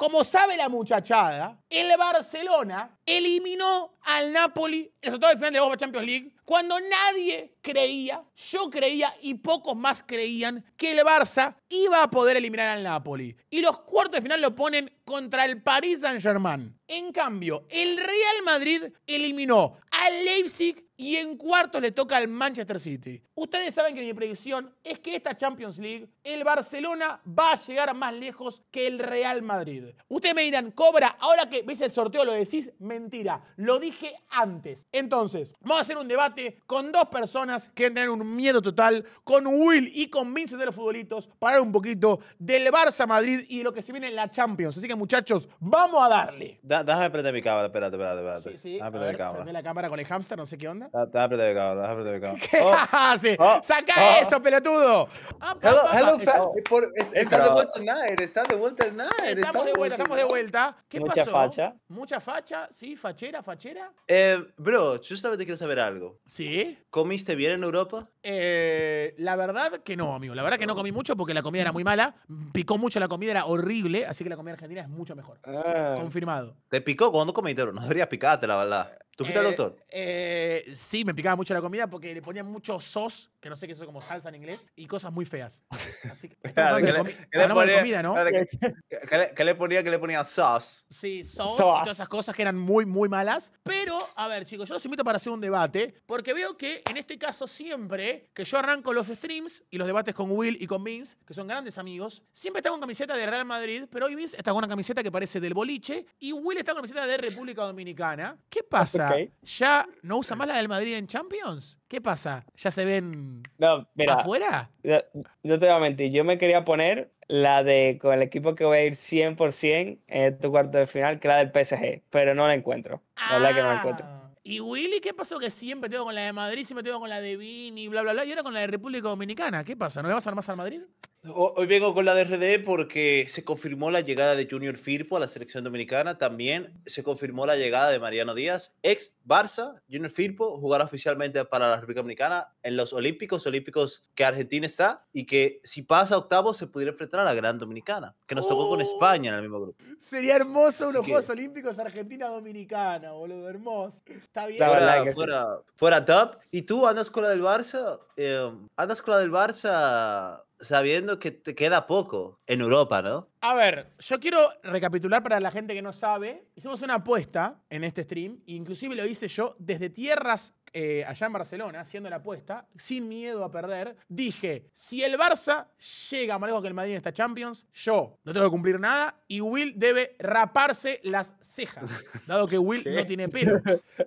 como sabe la muchachada, el Barcelona eliminó al Napoli en el resultado de final de la Champions League cuando nadie creía, yo creía y pocos más creían que el Barça iba a poder eliminar al Napoli. Y los cuartos de final lo ponen contra el Paris Saint-Germain. En cambio, el Real Madrid eliminó al Leipzig y en cuartos le toca al Manchester City. Ustedes saben que mi predicción es que esta Champions League, el Barcelona va a llegar más lejos que el Real Madrid. Ustedes me dirán, Cobra, ahora que ves el sorteo lo decís, mentira. Lo dije antes. Entonces, vamos a hacer un debate con dos personas que tener un miedo total, con Will y con Vincent de los futbolitos, para un poquito del Barça Madrid y lo que se viene en la Champions. Así que, muchachos, vamos a darle. Da- déjame prender mi cámara, espérate, espérate, espérate. Sí, sí. Déjame prender mi cámara. prende la cámara con el hamster, no sé qué onda. Da- Déjame prender mi cámara, déjame prender mi cámara. ¿Qué Oh, hace? oh, ¡Saca oh. eso, pelotudo! Ah, Hello, hello, Es- fa- por- es- está de vuelta el Nair, está de vuelta el Nair. Estamos de vuelta, estamos de vuelta. ¿Qué Mucha pasó? facha. Mucha facha, sí, fachera, fachera. Eh, bro, yo solamente quiero saber algo. Sí. ¿Comiste bien en Europa? Eh, la verdad que no, amigo. La verdad que no comí mucho porque la comida era muy mala. Picó mucho la comida, era horrible. Así que la comida argentina es mucho mejor. Ah. Confirmado. ¿Te picó cuando comiste? No deberías picarte, la verdad. ¿Tú fuiste al Eh, doctor? eh, sí, me picaba mucho la comida porque le ponían mucho sos, que no sé qué es eso, como salsa en inglés, y cosas muy feas. Así que, de, ¿Qué le- de ponía- comida, ¿no? espérate, ¿Qué qué le, ponía? ¿Qué le ponía sauce? Sí, sos, y Sos. todas esas cosas que eran muy, muy malas. Pero, a ver, chicos, yo los invito para hacer un debate, porque veo que en este caso siempre que yo arranco los streams y los debates con Will y con Vince, que son grandes amigos, siempre está con camiseta de Real Madrid, pero hoy Vince está con una camiseta que parece del boliche y Will está con camiseta de República Dominicana. ¿Qué pasa? ¿Ya no usa más la del Madrid en Champions? ¿Qué pasa? ¿Ya se ven No, mira, afuera? no te voy a mentir. Yo me quería poner la de con el equipo que voy a ir 100% en este cuarto de final, que la del PSG, pero no la encuentro. La verdad que no la encuentro. Ah. ¿Y Willy qué pasó? Que siempre tengo con la de Madrid, siempre tengo con la de Vini, bla, bla, bla, y ahora con la de República Dominicana. ¿Qué pasa? ¿No le vas a dar más al Madrid? Ho- Hoy vengo con la de RD porque se confirmó la llegada de Junior Firpo a la selección dominicana. También se confirmó la llegada de Mariano Díaz, ex Barça. Junior Firpo jugará oficialmente para la República Dominicana en los Olímpicos, Olímpicos que Argentina está y que si pasa a octavos se pudiera enfrentar a la Gran Dominicana, que nos tocó con Oh. España en el mismo grupo. Sería hermoso unos que- Juegos Olímpicos Argentina-Dominicana, boludo, hermoso. Está bien. La verdad Fuera, fuera, fuera top. ¿Y tú andas con la del Barça? Eh, andas con la del Barça sabiendo que te queda poco en Europa, ¿no? A ver, yo quiero recapitular para la gente que no sabe. Hicimos una apuesta en este stream, inclusive lo hice yo desde tierras eh, allá en Barcelona, haciendo la apuesta, sin miedo a perder. Dije, si el Barça llega más lejos que el Madrid en esta Champions, yo no tengo que cumplir nada y Will debe raparse las cejas, dado que Will no tiene pelo.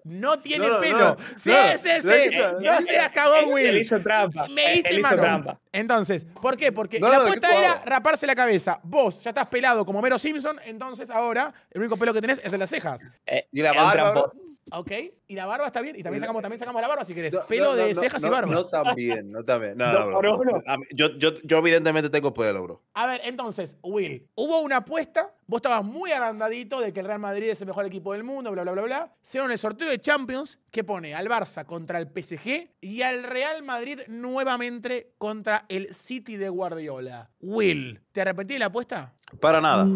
No tiene No, pelo. no, sí, no, sí, no, sí. no, No seas cagón, Will. Él hizo trampa. Me diste él hizo mano. trampa. Entonces, ¿por qué? Porque No, la no, ¿de apuesta era raparse la cabeza. Vos ya estás pelado como Mero Simpson, entonces ahora el único pelo que tenés es de las cejas. Eh, Y la barba. ¿Ok? Y la barba está bien. Y también sacamos, también sacamos la barba si querés. No, Pelo no, de no, cejas no, y barba. No tan bien, no tan bien. No, bro. mí- yo, yo, yo evidentemente tengo pelo, bro. A ver, entonces, Will, hubo una apuesta. Vos estabas muy agrandadito de que el Real Madrid es el mejor equipo del mundo, bla, bla, bla, bla. Hicieron el sorteo de Champions que pone al Barça contra el PSG y al Real Madrid nuevamente contra el City de Guardiola. Will, ¿te arrepentí de la apuesta? Para nada.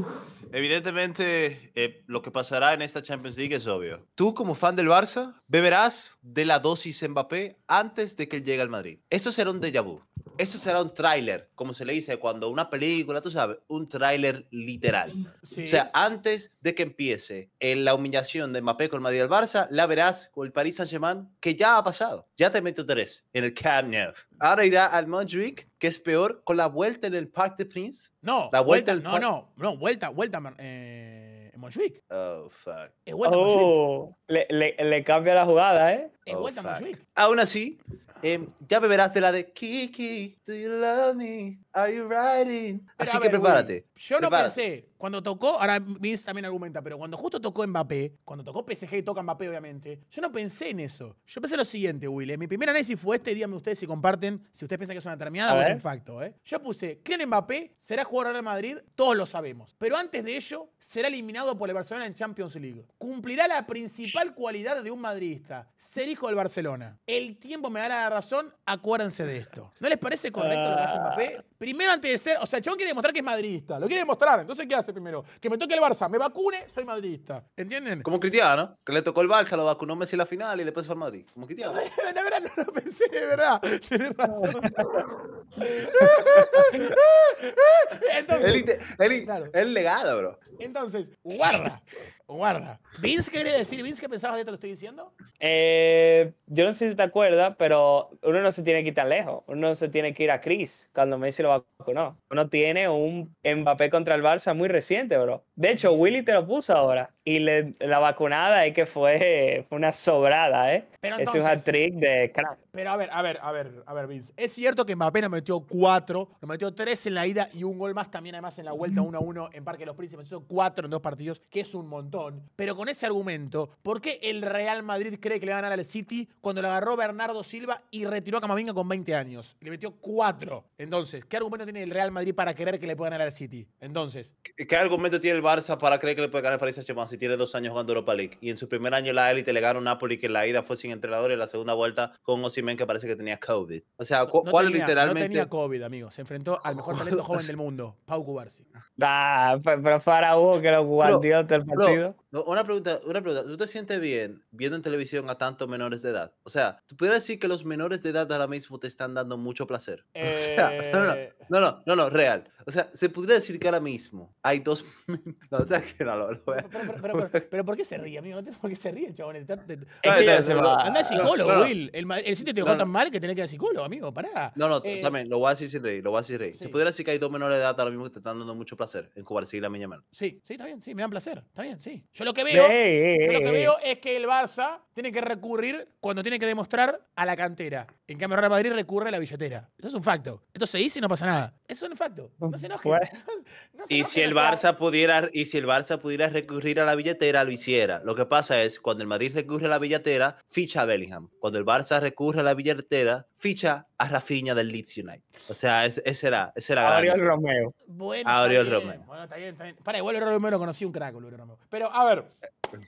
Evidentemente, eh, lo que pasará en esta Champions League es obvio. Tú, como fan del Barça, beberás de la dosis Mbappé antes de que él llegue al Madrid. Eso será un déjà vu. Eso será un tráiler, como se le dice cuando una película, tú sabes, un tráiler literal. Sí. O sea, antes de que empiece eh, la humillación de Mbappé con el Madrid al Barça, la verás con el Paris Saint-Germain, que ya ha pasado. Ya te metió tres en el Camp Nou. Ahora irá al Montjuic, que es peor, con la vuelta en el Parc des Princes. No, La vuelta vuelta, no, no, no, vuelta, vuelta eh, en Montjuic. Oh, fuck. Es vuelta en Montjuic. Oh, le, le, le cambia la jugada, ¿eh? Es Oh, vuelta en fuck. Montjuic. Aún así, em, ya beberás de la de Kiki, do you love me? Are you riding? Pero, Así que prepárate. Yo no prepárate. pensé, cuando tocó, ahora Vince también argumenta, pero cuando justo tocó Mbappé, cuando tocó PSG y toca Mbappé, obviamente, yo no pensé en eso. Yo pensé lo siguiente, Will. eh, Mi primera análisis fue este, díganme ustedes si comparten, si ustedes piensan que es una terminada o es un facto. ¿eh? Yo puse, Kylian Mbappé será jugador Real Madrid, todos lo sabemos. Pero antes de ello, será eliminado por el Barcelona en Champions League. Cumplirá la principal cualidad de un madridista, ser hijo del Barcelona. El tiempo me dará la razón, acuérdense de esto. ¿No les parece correcto lo que hace Mbappé? Primero antes de ser, o sea, el chabón quiere demostrar que es madridista, lo quiere demostrar. Entonces, ¿qué hace primero? Que me toque el Barça, me vacune, soy madridista. ¿Entienden? Como Cristiano, que le tocó el Barça, lo vacunó Messi en la final y después fue al Madrid. Como Cristiano. De verdad no lo pensé, de verdad. Tenés razón. Entonces, El, inte- el- Claro. el legado, bro. entonces, guarda, guarda. Vince, ¿qué quería decir? Vince, ¿qué pensabas de esto que estoy diciendo? Eh, yo no sé si te acuerdas, pero uno no se tiene que ir tan lejos. Uno se tiene que ir a Chris cuando Messi lo vacunó. Uno tiene un Mbappé contra el Barça muy reciente, bro. De hecho, Willy te lo puso ahora. Y le- la vacunada es que fue, fue una sobrada, ¿eh? Pero es un entonces- hat-trick de crack. Pero a ver, a ver, a ver, a ver, Vince. Es cierto que Mbappé nos metió cuatro, nos metió tres en la ida y un gol más también, además, en la vuelta 1 a 1 en Parque de los Príncipes. Hizo cuatro en dos partidos, que es un montón. Pero con ese argumento, ¿por qué el Real Madrid cree que le va a ganar al City cuando le agarró Bernardo Silva y retiró a Camavinga con 20 años? Le metió cuatro. Entonces, ¿qué argumento tiene el Real Madrid para creer que le puede ganar al City? Entonces, ¿Qué qué argumento tiene el Barça para creer que le puede ganar el Paris Saint-Germain si tiene dos años jugando Europa League? Y en su primer año en la élite le gana un Napoli que en la ida fue sin entrenador y en la segunda vuelta con Osimhen que parece que tenía COVID. O sea, cu- no ¿cuál tenía, literalmente? no tenía COVID, amigo. Se enfrentó al mejor talento joven del mundo, Pau Cubarsi. Ah, pe- pero fue Araújo que lo guardió el Bro, partido. no, una pregunta, una pregunta. ¿Tú te sientes bien viendo en televisión a tantos menores de edad? O sea, ¿tú pudieras decir que los menores de edad ahora mismo te están dando mucho placer? O sea, no, no, Eh, no, no, no, no, real. O sea, se pudiera decir que ahora mismo hay dos... No, o sea, que no, lo, lo voy a- Pero, pero, pero, pero- pero ¿por qué se ríe, amigo? No entiendo por qué se ríe, chabón. No, no, no. Anda psicólogo, no, no. Will. El, el sitio te dejó No, no. tan mal que tenés que ir al psicólogo, amigo. Pará. No, no, Eh, también, lo voy a decir sin reír, lo voy a decir reír. Sí. Se pudiera decir que hay dos menores de edad ahora mismo que te están dando mucho placer en Cubarsí y la Miña Sí, sí, está bien, sí, me dan placer. Está bien, sí. Yo lo que veo, Ey, yo lo que ey. veo es que el Barça tiene que recurrir cuando tiene que demostrar a la cantera. En cambio, Real Madrid recurre a la billetera. Eso es un facto. Esto se dice y no pasa nada. Eso es un facto. No se enojen. Bueno. No se Y si el sea, Barça pudiera, y si el Barça pudiera recurrir a la billetera, lo hiciera. Lo que pasa es, cuando el Madrid recurre a la billetera, ficha a Bellingham. Cuando el Barça recurre a la billetera, ficha a Rafinha del Leeds United. O sea, ese, ese era, ese era diferencia. Romeo. Bueno, bien. Romeo. Bueno, está bien, está bien. Para, igual Oriol Romeo lo conocí un crack, Oriol Romeo. Pero, a ver,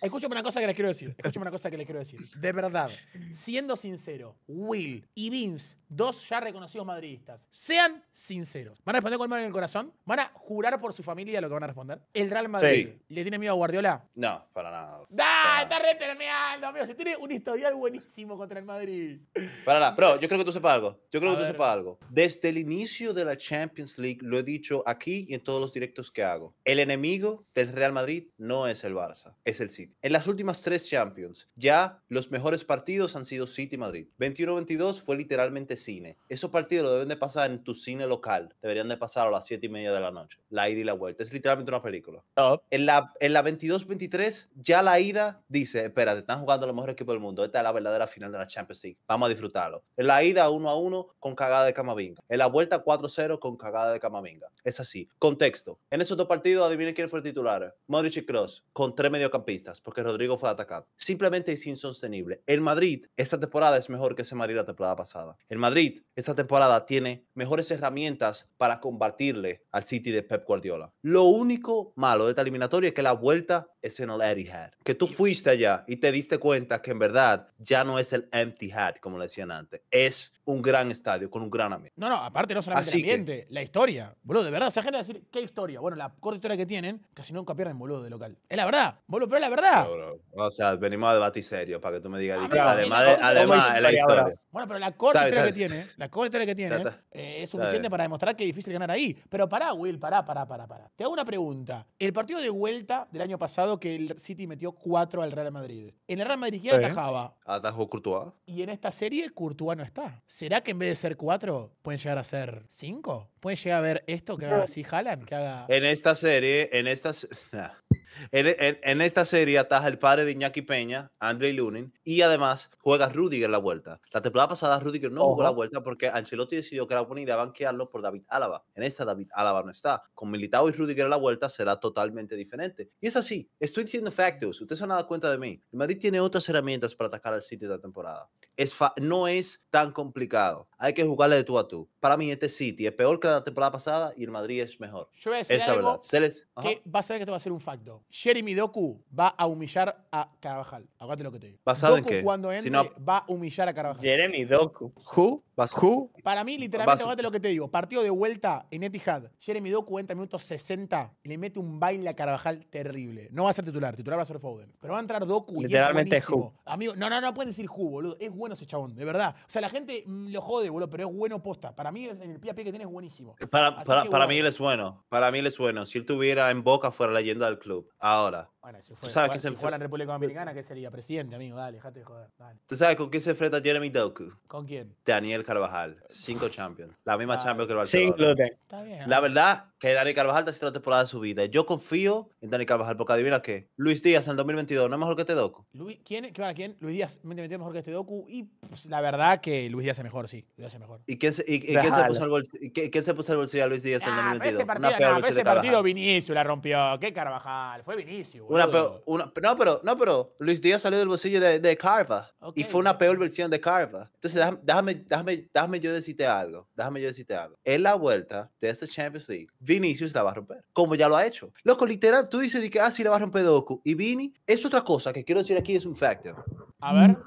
escúchame una cosa que les quiero decir. Escúchame una cosa que les quiero decir. De verdad, siendo sincero, Will y Vince, dos ya reconocidos madridistas, sean sinceros. ¿Van a responder con mano en el corazón? ¿Van a jurar por su familia lo que van a responder? ¿El Real Madrid Sí. le tiene miedo a Guardiola? No, para nada. ¡Ah! Está retermeando, amigo. Si tiene un historial buenísimo contra el Madrid. Para nada. Bro, yo creo que tú sepas algo. Yo creo A que tú ver. sepas algo. Desde el inicio de la Champions League, lo he dicho aquí y en todos los directos que hago. El enemigo del Real Madrid no es el Barça, es el City. En las últimas tres Champions, ya los mejores partidos han sido City y Madrid. 21-22 fue literalmente cine. Esos partidos lo deben de pasar en tu cine local. Deberían de pasar a las 7 y media de la noche. La ida y la vuelta. Es literalmente una película. Top. En la, en la 22-23, ya la ida dice, espérate, están jugando los mejores equipos del mundo. Esta es la verdadera final de la Champions League. Vamos a disfrutarlo. En la ida 1 a 1 con cagada de Camavinga. En la vuelta 4-0 con cagada de Camavinga. Es así. Contexto. En esos dos partidos, adivinen quién fue el titular. Modric y Kroos, con tres mediocampistas, porque Rodrigo fue atacado. Simplemente es insostenible. El Madrid, esta temporada es mejor que ese Madrid la temporada pasada. El Madrid, esta temporada, tiene mejores herramientas para combatirle al City de Pep Guardiola. Lo único malo de esta eliminatoria es que la vuelta es en el Etihad. Que tú fuiste allá y te diste cuenta que en verdad ya no es el empty hat, como le decían antes. Es un gran estadio con un gran ambiente. No, no, aparte no solamente Así el que- ambiente, la historia. Boludo, de verdad. O sea, gente va a decir, ¿qué historia? Bueno, la corta historia que tienen, casi nunca pierden, boludo, de local. Es la verdad, boludo, pero es la verdad. O sea, venimos a debatir serio para que tú me digas. Ah, además, además ¿cómo es la historia ahora? Bueno, pero la corta historia que tiene, la corta historia que tiene, eh, es suficiente para demostrar que es difícil ganar ahí. Pero pará, Will, pará, pará, pará, pará. Te hago una pregunta. El partido de vuelta del año pasado que el City metió 4 al Real Madrid. En el Real Madrid, ¿quién atajaba? Atajó Courtois. Y en esta serie, Courtois no está. ¿Será que en vez de ser 4, pueden llegar a ser 5? ¿Pueden llegar a ver esto que haga así Haaland? Que haga... En esta serie, en esta, se- nah. en, en- en esta serie ataja el padre de Iñaki Peña, Andrei Lunin, y además juega Rudiger la vuelta. La temporada pasada Rudiger no jugó la vuelta porque Ancelotti decidió que era buena idea banquearlo por David Álava. En esta David Álava no está. Con Militao y Rudiger en la vuelta será totalmente diferente. Y es así. Estoy diciendo factos. Ustedes se han dado cuenta de mí. El Madrid tiene otras herramientas para atacar al City esta temporada. Es no es tan complicado. hay que jugarle de tú a tú. Para mí, este City es peor que la temporada pasada y el Madrid es mejor. Yo voy a decir es la algo verdad. Se les- que vas a ver que esto va a ser un Jeremy Doku va a humillar a Carvajal. Aguante lo que te digo. ¿Basado en Doku qué? cuando Si entre no- va a humillar a Carvajal. Jeremy Doku. Who? Vas- Who? Para mí, literalmente, aguante lo que te digo. Partido de vuelta en Etihad. Jeremy Doku entra en minutos 60 y le mete un baile a Carvajal terrible. No va a ser titular, titular va a ser Foden. Pero va a entrar Doku Literalmente y es buenísimo. Amigo, no, no, no pueden decir Ju, boludo. Es bueno ese chabón, de verdad. O sea, la gente mm, lo jode, boludo, pero es bueno posta. Para mí, en el pie a pie que tiene es buenísimo. Para, para, que, para bueno. mí él es bueno. Para mí él es bueno. Si él tuviera en Boca, fuera leyenda del club. Ahora, Bueno, si fue, sabes jugar- que se si fuera en República Dominicana, ¿qué sería? Presidente, amigo, dale, dejate de joder. Dale. ¿tú sabes con quién se enfrenta Jeremy Doku? ¿Con quién? Daniel Carvajal. Cinco Champions. La misma Ay. Champions que el Sin Barcelona. gluten. Está bien. La verdad que Dani Carvajal está haciendo la temporada de su vida. Yo confío en Dani Carvajal porque adivina qué. Luis Díaz en el 2022 no es mejor que Tedoku. Luis, ¿quién, ¿Qué para quién? Luis Díaz me metió mejor que este Doku. Y pues, la verdad que Luis Díaz es mejor, sí. Luis Díaz es mejor. ¿Y quién se, y, y quién se puso el bolsillo, quién se puso el bolsillo a Luis Díaz en el Ah, pero 2022? ese partido, Una peor ese partido. Vinicius la rompió. ¿Qué Carvajal? Fue Vinicius. Una peor- una- no, pero, no, pero Luis Díaz salió del bolsillo de, de Carva y Ok. fue una peor versión de Carva. Entonces, déjame, déjame, déjame, déjame yo decirte algo. Déjame yo decirte algo. En la vuelta de esta Champions League, Vinicius la va a romper, como ya lo ha hecho. Loco, literal, tú dices de que, ah, sí, la va a romper Doku. Y Vini, es otra cosa que quiero decir aquí, es un factor. A ver,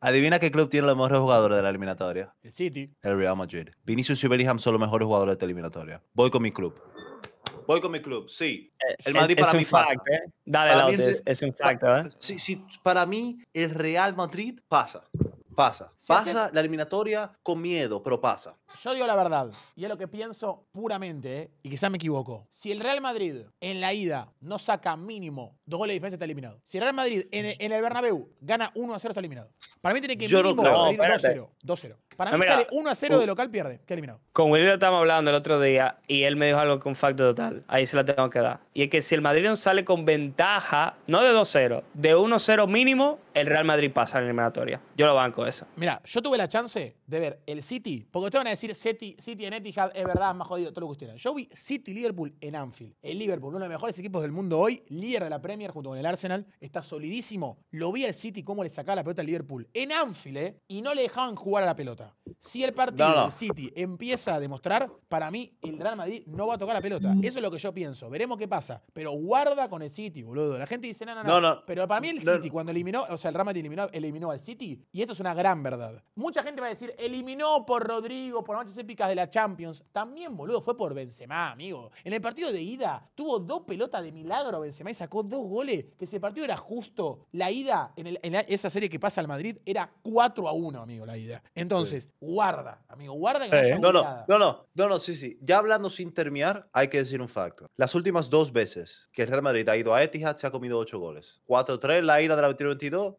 Adivina qué club tiene los mejores jugadores de la eliminatoria. el City. El Real Madrid. Vinicius y Bellingham son los mejores jugadores de esta eliminatoria. Voy con mi club. Voy con mi club, sí. El Madrid es, para es mí un pasa. fact, ¿eh? Dale, Para mí Laute, el es, un fact, ¿eh? Sí, sí, para mí el Real Madrid pasa. Pasa. Pasa la eliminatoria con miedo, pero pasa. Yo digo la verdad, y es lo que pienso puramente, ¿eh? y quizás me equivoco. Si el Real Madrid en la ida no saca mínimo dos goles de diferencia, está eliminado. Si el Real Madrid en, en el Bernabéu gana 1 a 0, está eliminado. Para mí tiene que Yo no mínimo salir No, espérate. 2-0. 2-0. Para No, mí mira, sale 1 a 0 uh. de local, pierde. Queda eliminado. Con Willy estábamos hablando el otro día y él me dijo algo con facto total. Ahí se la tengo que dar. Y es que si el Madrid no sale con ventaja, no de 2-0, de 1-0 mínimo, el Real Madrid pasa la eliminatoria. Yo lo banco eso. Mira, yo tuve la chance de ver el City, porque ustedes van a decir City, City en Etihad, es verdad, es más jodido, todo lo que ustedes. Yo vi City Liverpool en Anfield. El Liverpool, uno de los mejores equipos del mundo hoy, líder de la Premier junto con el Arsenal, está solidísimo. Lo vi al City cómo le sacaba la pelota al Liverpool en Anfield, ¿eh? Y no le dejaban jugar a la pelota. Si el partido No, no. del City empieza a demostrar, para mí el Real Madrid no va a tocar la pelota. Eso es lo que yo pienso. Veremos qué pasa. Pero guarda con el City, boludo. La gente dice, no, no, no. No, no. Pero para mí el No, City, cuando eliminó, o sea, el Real Madrid eliminó, eliminó al City, y esto es una gran verdad. Mucha gente va a decir, eliminó por Rodrigo, por noches épicas de la Champions. También, boludo, fue por Benzema, amigo. En el partido de ida, tuvo dos pelotas de milagro Benzema y sacó dos goles, que ese partido era justo. La ida, en, el- en la- esa serie que pasa al Madrid, era 4 a 1, amigo, la ida. Entonces, guarda, amigo, guarda que no Sí. No, no, no, no, no, no, sí, sí. Ya hablando sin terminar, hay que decir un facto. Las últimas dos veces que el Real Madrid ha ido a Etihad se ha comido ocho goles. 4-3 la ida de la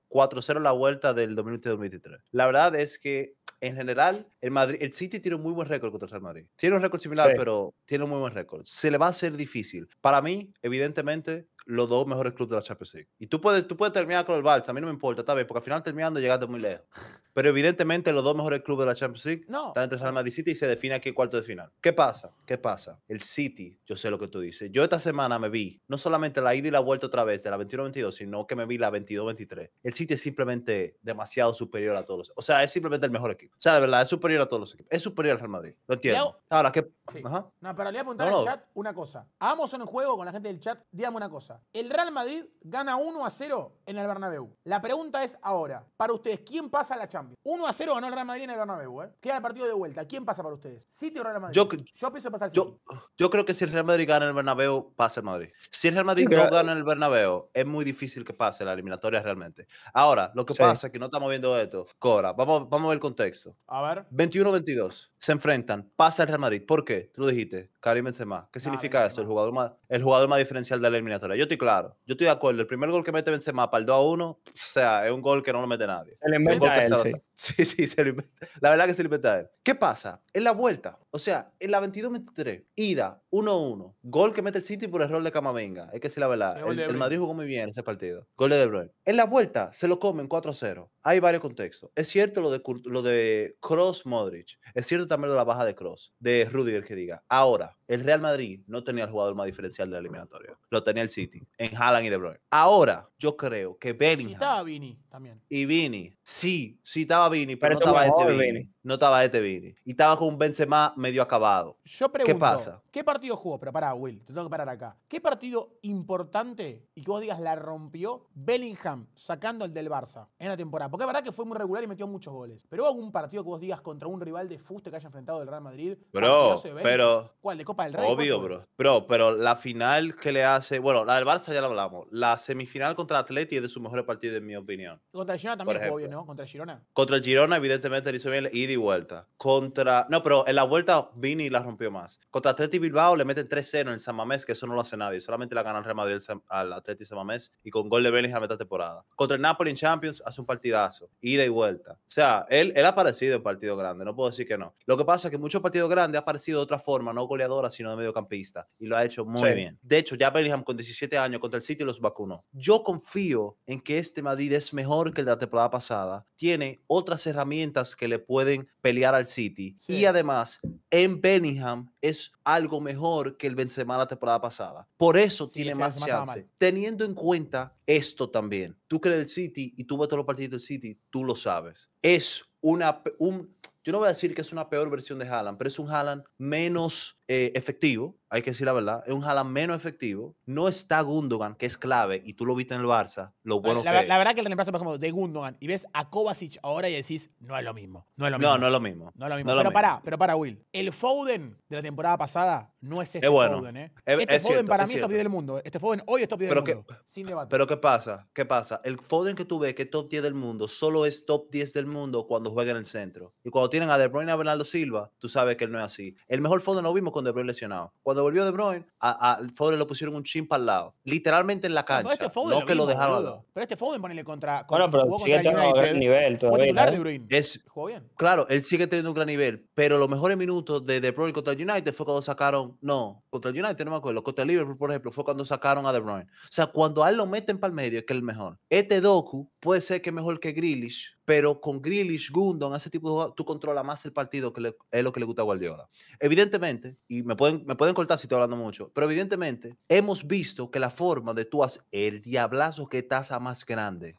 21-22, 4-0 la vuelta del 2022-2023. La verdad es que en general, el, Madrid, el City tiene un muy buen récord contra el Real Madrid. Tiene un récord similar, Sí. pero tiene un muy buen récord. Se le va a hacer difícil. Para mí, evidentemente, los dos mejores clubes de la Champions League. Y tú puedes, tú puedes terminar con el Barça, a mí no me importa, está bien, porque al final terminando llegaste muy lejos. Pero evidentemente, los dos mejores clubes de la Champions League No. están entre Real Madrid y City y se define aquí el cuarto de final. ¿Qué pasa? ¿Qué pasa? El City, yo sé lo que tú dices. Yo esta semana me vi no solamente la ida y la vuelta otra vez de la 21-22, sino que me vi la 22-23. El City es simplemente demasiado superior a todos. O sea, es simplemente el mejor equipo. O sea, de verdad, es superior a todos los equipos. Es superior al Real Madrid. Lo entiendo. Ahora, ¿qué? Sí. Ajá. No, pero le voy a apuntar No, al no. chat una cosa. Hagamos un juego con la gente del chat. Dígame una cosa. El Real Madrid gana 1 a 0 en el Bernabéu. La pregunta es ahora, para ustedes, ¿quién pasa a la Champions? 1 a 0 ganó el Real Madrid en el Bernabéu, ¿eh? Queda el partido de vuelta. ¿Quién pasa para ustedes? ¿City o Real Madrid? Yo- pienso pasar City. Yo, yo creo que si el Real Madrid gana el Bernabéu, pasa el Madrid. Si el Real Madrid no gana el Bernabéu, es muy difícil que pase la eliminatoria realmente. Ahora, lo que Sí. pasa es que no estamos viendo esto. Cora, vamos, vamos a ver el contexto. A ver. 21-22 se enfrentan, pasa el Real Madrid. ¿Por qué? Tú lo dijiste, Karim Benzema. ¿Qué Ah, significa eso? El jugador, más, el jugador más diferencial de la eliminatoria. Yo estoy claro, yo estoy de acuerdo. El primer gol que mete Benzema para el 2 a 1, o sea, es un gol que no lo mete nadie. Se un inventa él, lo sí. Sí, sí, se lo inventa. La verdad que se lo inventa a él. ¿Qué pasa? En la vuelta, O sea, en la 22-23, ida 1-1, gol que mete el City por error de Camavinga. Hay que decir la verdad. El El. Madrid jugó muy bien ese partido. Gol de De Bruyne. En la vuelta se lo comen 4-0. Hay varios contextos. Es cierto lo de, lo de Cross Modric. Es cierto también lo de la baja de Cross, de Rudiger que diga. Ahora, el Real Madrid no tenía el jugador más diferencial de la eliminatoria. Lo tenía el City, en Haaland y De Bruyne. Ahora, yo creo que Sí, Bellingham estaba Vini también. y Vini, sí, sí estaba Vini, pero, Pero no estaba este Vini. Vini. No estaba este Vini. Y estaba con un Benzema medio acabado. Yo pregunto, pasa? ¿Qué partido jugó? Pero pará, Will, te tengo que parar acá. ¿Qué partido importante y que vos digas la rompió Bellingham sacando el del Barça en la temporada? Porque es verdad que fue muy regular y metió muchos goles. Pero hubo algún partido que vos digas contra un rival de fuste que haya enfrentado el Real Madrid. Bro, pero ¿Cuál? ¿De Copa del Rey? obvio, ¿Cuál fue? bro. Bro, pero la final que le hace, bueno, la del Barça ya la hablamos. La semifinal contra Atleti es de sus mejores partidos en mi opinión. Contra el Girona también bien, ejemplo. ¿no? Contra el Girona. Contra el Girona, evidentemente, le hizo bien ida y vuelta. Contra. No, pero en la vuelta Vini la rompió más. Contra Atleti Bilbao le meten 3-0 en el San Mamés, que eso no lo hace nadie. Solamente la gana el Real Madrid al Atleti San Mamés y con gol de Bellingham esta temporada. Contra el Napoli en Champions hace un partidazo. Ida y vuelta. O sea, él, él ha aparecido en partidos grandes, no puedo decir que no. Lo que pasa es que muchos partidos grandes ha aparecido de otra forma, no goleadora, sino de mediocampista. Y lo ha hecho muy Sí. bien. De hecho, ya Bellingham con 17 años contra el City los vacunó. Yo confío en que este Madrid es mejor que el de la temporada pasada. Tiene otras herramientas que le pueden pelear al City. Y Sí. además, en Bellingham es algo mejor que el Benzema la temporada pasada. Por eso Sí, tiene más chance. Teniendo en cuenta esto también. Tú crees el City y tú ves todos los partidos del City, tú lo sabes. Es una, un, yo no voy a decir que es una peor versión de Haaland, pero es un Haaland menos eh, efectivo, hay que decir la verdad, es un Haaland menos efectivo. No está Gundogan, que es clave, y tú lo viste en el Barça, lo bueno la, que la es. verdad que el reemplazo, por ejemplo, de Gundogan y ves a Kovacic ahora y decís, no es lo mismo. No es lo mismo. No, no es lo mismo. No es lo mismo. No es lo pero mismo. pará, pero para Will. El Foden de la temporada pasada no es este Es bueno. Foden, ¿eh? Es- este es Foden cierto, para mí es top cierto. 10 del mundo. Este Foden hoy es top 10 Pero del que- mundo. Sin debate. Pero ¿qué pasa? ¿Qué pasa? El Foden que tú ves que es top 10 del mundo solo es top 10 del mundo cuando juega en el centro. Y cuando tienen a De Bruyne y a Bernardo Silva, tú sabes que él no es así. El mejor Foden lo vimos con De Bruyne lesionado. Cuando volvió De Bruyne, a, a Foden lo pusieron un chimpa al lado. Literalmente en la No, cancha. este Foden no que lo dejaron al lado. Pero este Foden ponele contra. Bueno, con- pero jugó sigue contra el teniendo gran United, nivel Fue todavía. titular ¿no? de Bruyne. Es, Jugó bien. Claro, él sigue teniendo un gran nivel, pero los mejores minutos de De Bruyne contra el United fue cuando sacaron, no, contra el United no me acuerdo, contra el Liverpool, por ejemplo, fue cuando sacaron a De Bruyne. O sea, cuando a él lo meten para el medio es que es el mejor. Este Doku puede ser que es mejor que Grealish, pero con Grealish, Gundon, ese tipo de jugadores, tú controlas más el partido que le- es lo que le gusta a Guardiola. Evidentemente, y me pueden, me pueden cortar si estoy hablando mucho, pero evidentemente hemos visto que la forma de tú hacer el diablazo que taza más grande.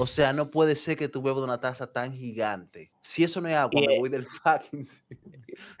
O sea, no puede ser que tú bebas una taza tan gigante. Si eso no es agua, me eh, voy del fucking.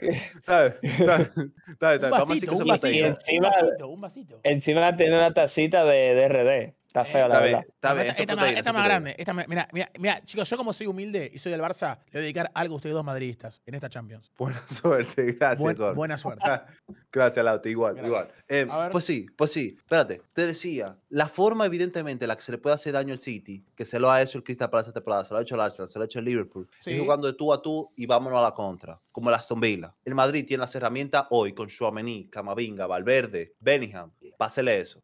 Un Vamos a decir vasito, un vasito. y proteína. encima- Un vasito, un vasito. Encima tiene una tacita de, de RD. Está feo, Eh, la Está bien, verdad. está bien. esta, más, esta más grande. Esta mira, mira, mira, chicos, yo como soy humilde y soy del Barça, le voy a dedicar algo a ustedes dos madridistas en esta Champions. Buena suerte, gracias. Buen- buena suerte. Gracias, Lauti, igual, Gracias. igual. Eh, pues sí, pues sí. Espérate, te decía, la forma evidentemente en la que se le puede hacer daño al City, que se lo ha hecho el Crystal Palace esta temporada, se lo ha hecho el Arsenal, se lo ha hecho el Liverpool, Sí. es jugando de tú a tú y vámonos a la contra, como el Aston Villa. El Madrid tiene las herramientas hoy con Chouameni, Camavinga, Valverde, Bellingham, para hacerle eso.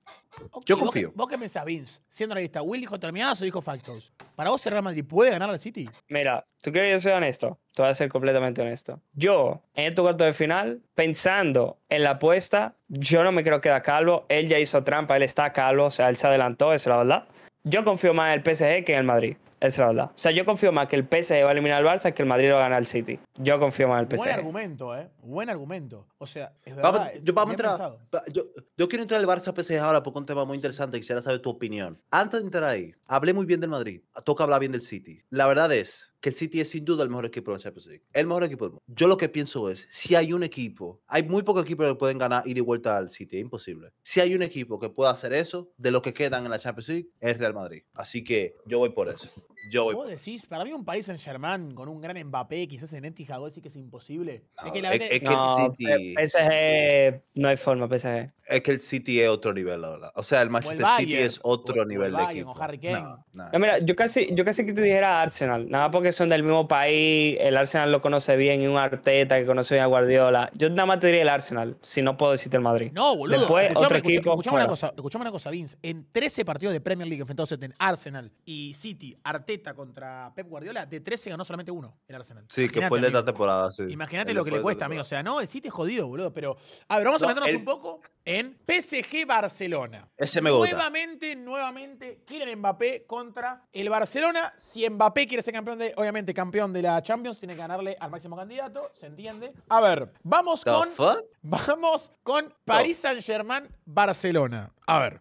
Yo vos confío. qué- ¿Vos qué pensás, Vince? Siendo realista, ¿Will dijo terminadas o dijo factos? ¿Para vos el Real Madrid puede ganar al City? Mira, ¿tú quieres que yo sea honesto? Te voy a ser completamente honesto. Yo, en estos cuartos de final, pensando en la apuesta, yo no me creo quedar calvo. Él ya hizo trampa, él está calvo, o sea, él se adelantó, esa es la verdad. Yo confío más en el PSG que en el Madrid. Esa es la verdad. O sea, yo confío más que el PSG va a eliminar al Barça que el Madrid va a ganar al City. Yo confío más en el Buen PSG. argumento, ¿eh? Buen argumento. O sea, es verdad. Vamos, yo, vamos entrar. Yo, yo quiero entrar al Barça PSG ahora porque es un tema muy interesante y quisiera saber tu opinión. Antes de entrar ahí, hablé muy bien del Madrid. Toca hablar bien del City. La verdad es que el City es sin duda el mejor equipo de la Champions League. El mejor equipo del mundo. Yo lo que pienso es, si hay un equipo, hay muy pocos equipos que pueden ganar y de vuelta al City, es imposible. Si hay un equipo que pueda hacer eso, de los que quedan en la Champions League, es Real Madrid. Así que yo voy por eso. Yo voy Vos decís, para mí un Paris Saint-Germain con un gran Mbappé, quizás en Etihad, decís que es imposible. No, es que la es- verdad- es que el No, City- PSG, no hay forma, PSG. Es que el City es otro nivel, la verdad. O sea, el Manchester City Bayern, es otro o- o el nivel de Bayern, equipo. o Harry Kane. No, no. No, mira, yo casi, yo casi que te dijera Arsenal, nada porque son del mismo país, el Arsenal lo conoce bien y un Arteta que conoce bien a Guardiola. Yo nada más te diría el Arsenal, si no puedo decirte el Madrid. No, boludo. Después, escuchame, otro equipo. escuchame una cosa, escuchame una cosa, Vince. En 13 partidos de Premier League enfrentados en Arsenal y City, Arteta contra Pep Guardiola, de 13 ganó solamente uno el Arsenal. Sí, que fue el de esta temporada, sí. Imagínate lo que le cuesta, esta amigo. O sea, no, el City es jodido, boludo. Pero, a ver, vamos a No, meternos el- un poco en PSG Barcelona. Ese me gusta. Nuevamente, nuevamente, Kylian Mbappé contra el Barcelona. Si Mbappé quiere ser campeón de, obviamente, campeón de la Champions, tiene que ganarle al máximo candidato, ¿se entiende? A ver, vamos The con fuck? Vamos con Paris Saint-Germain, Barcelona. A ver,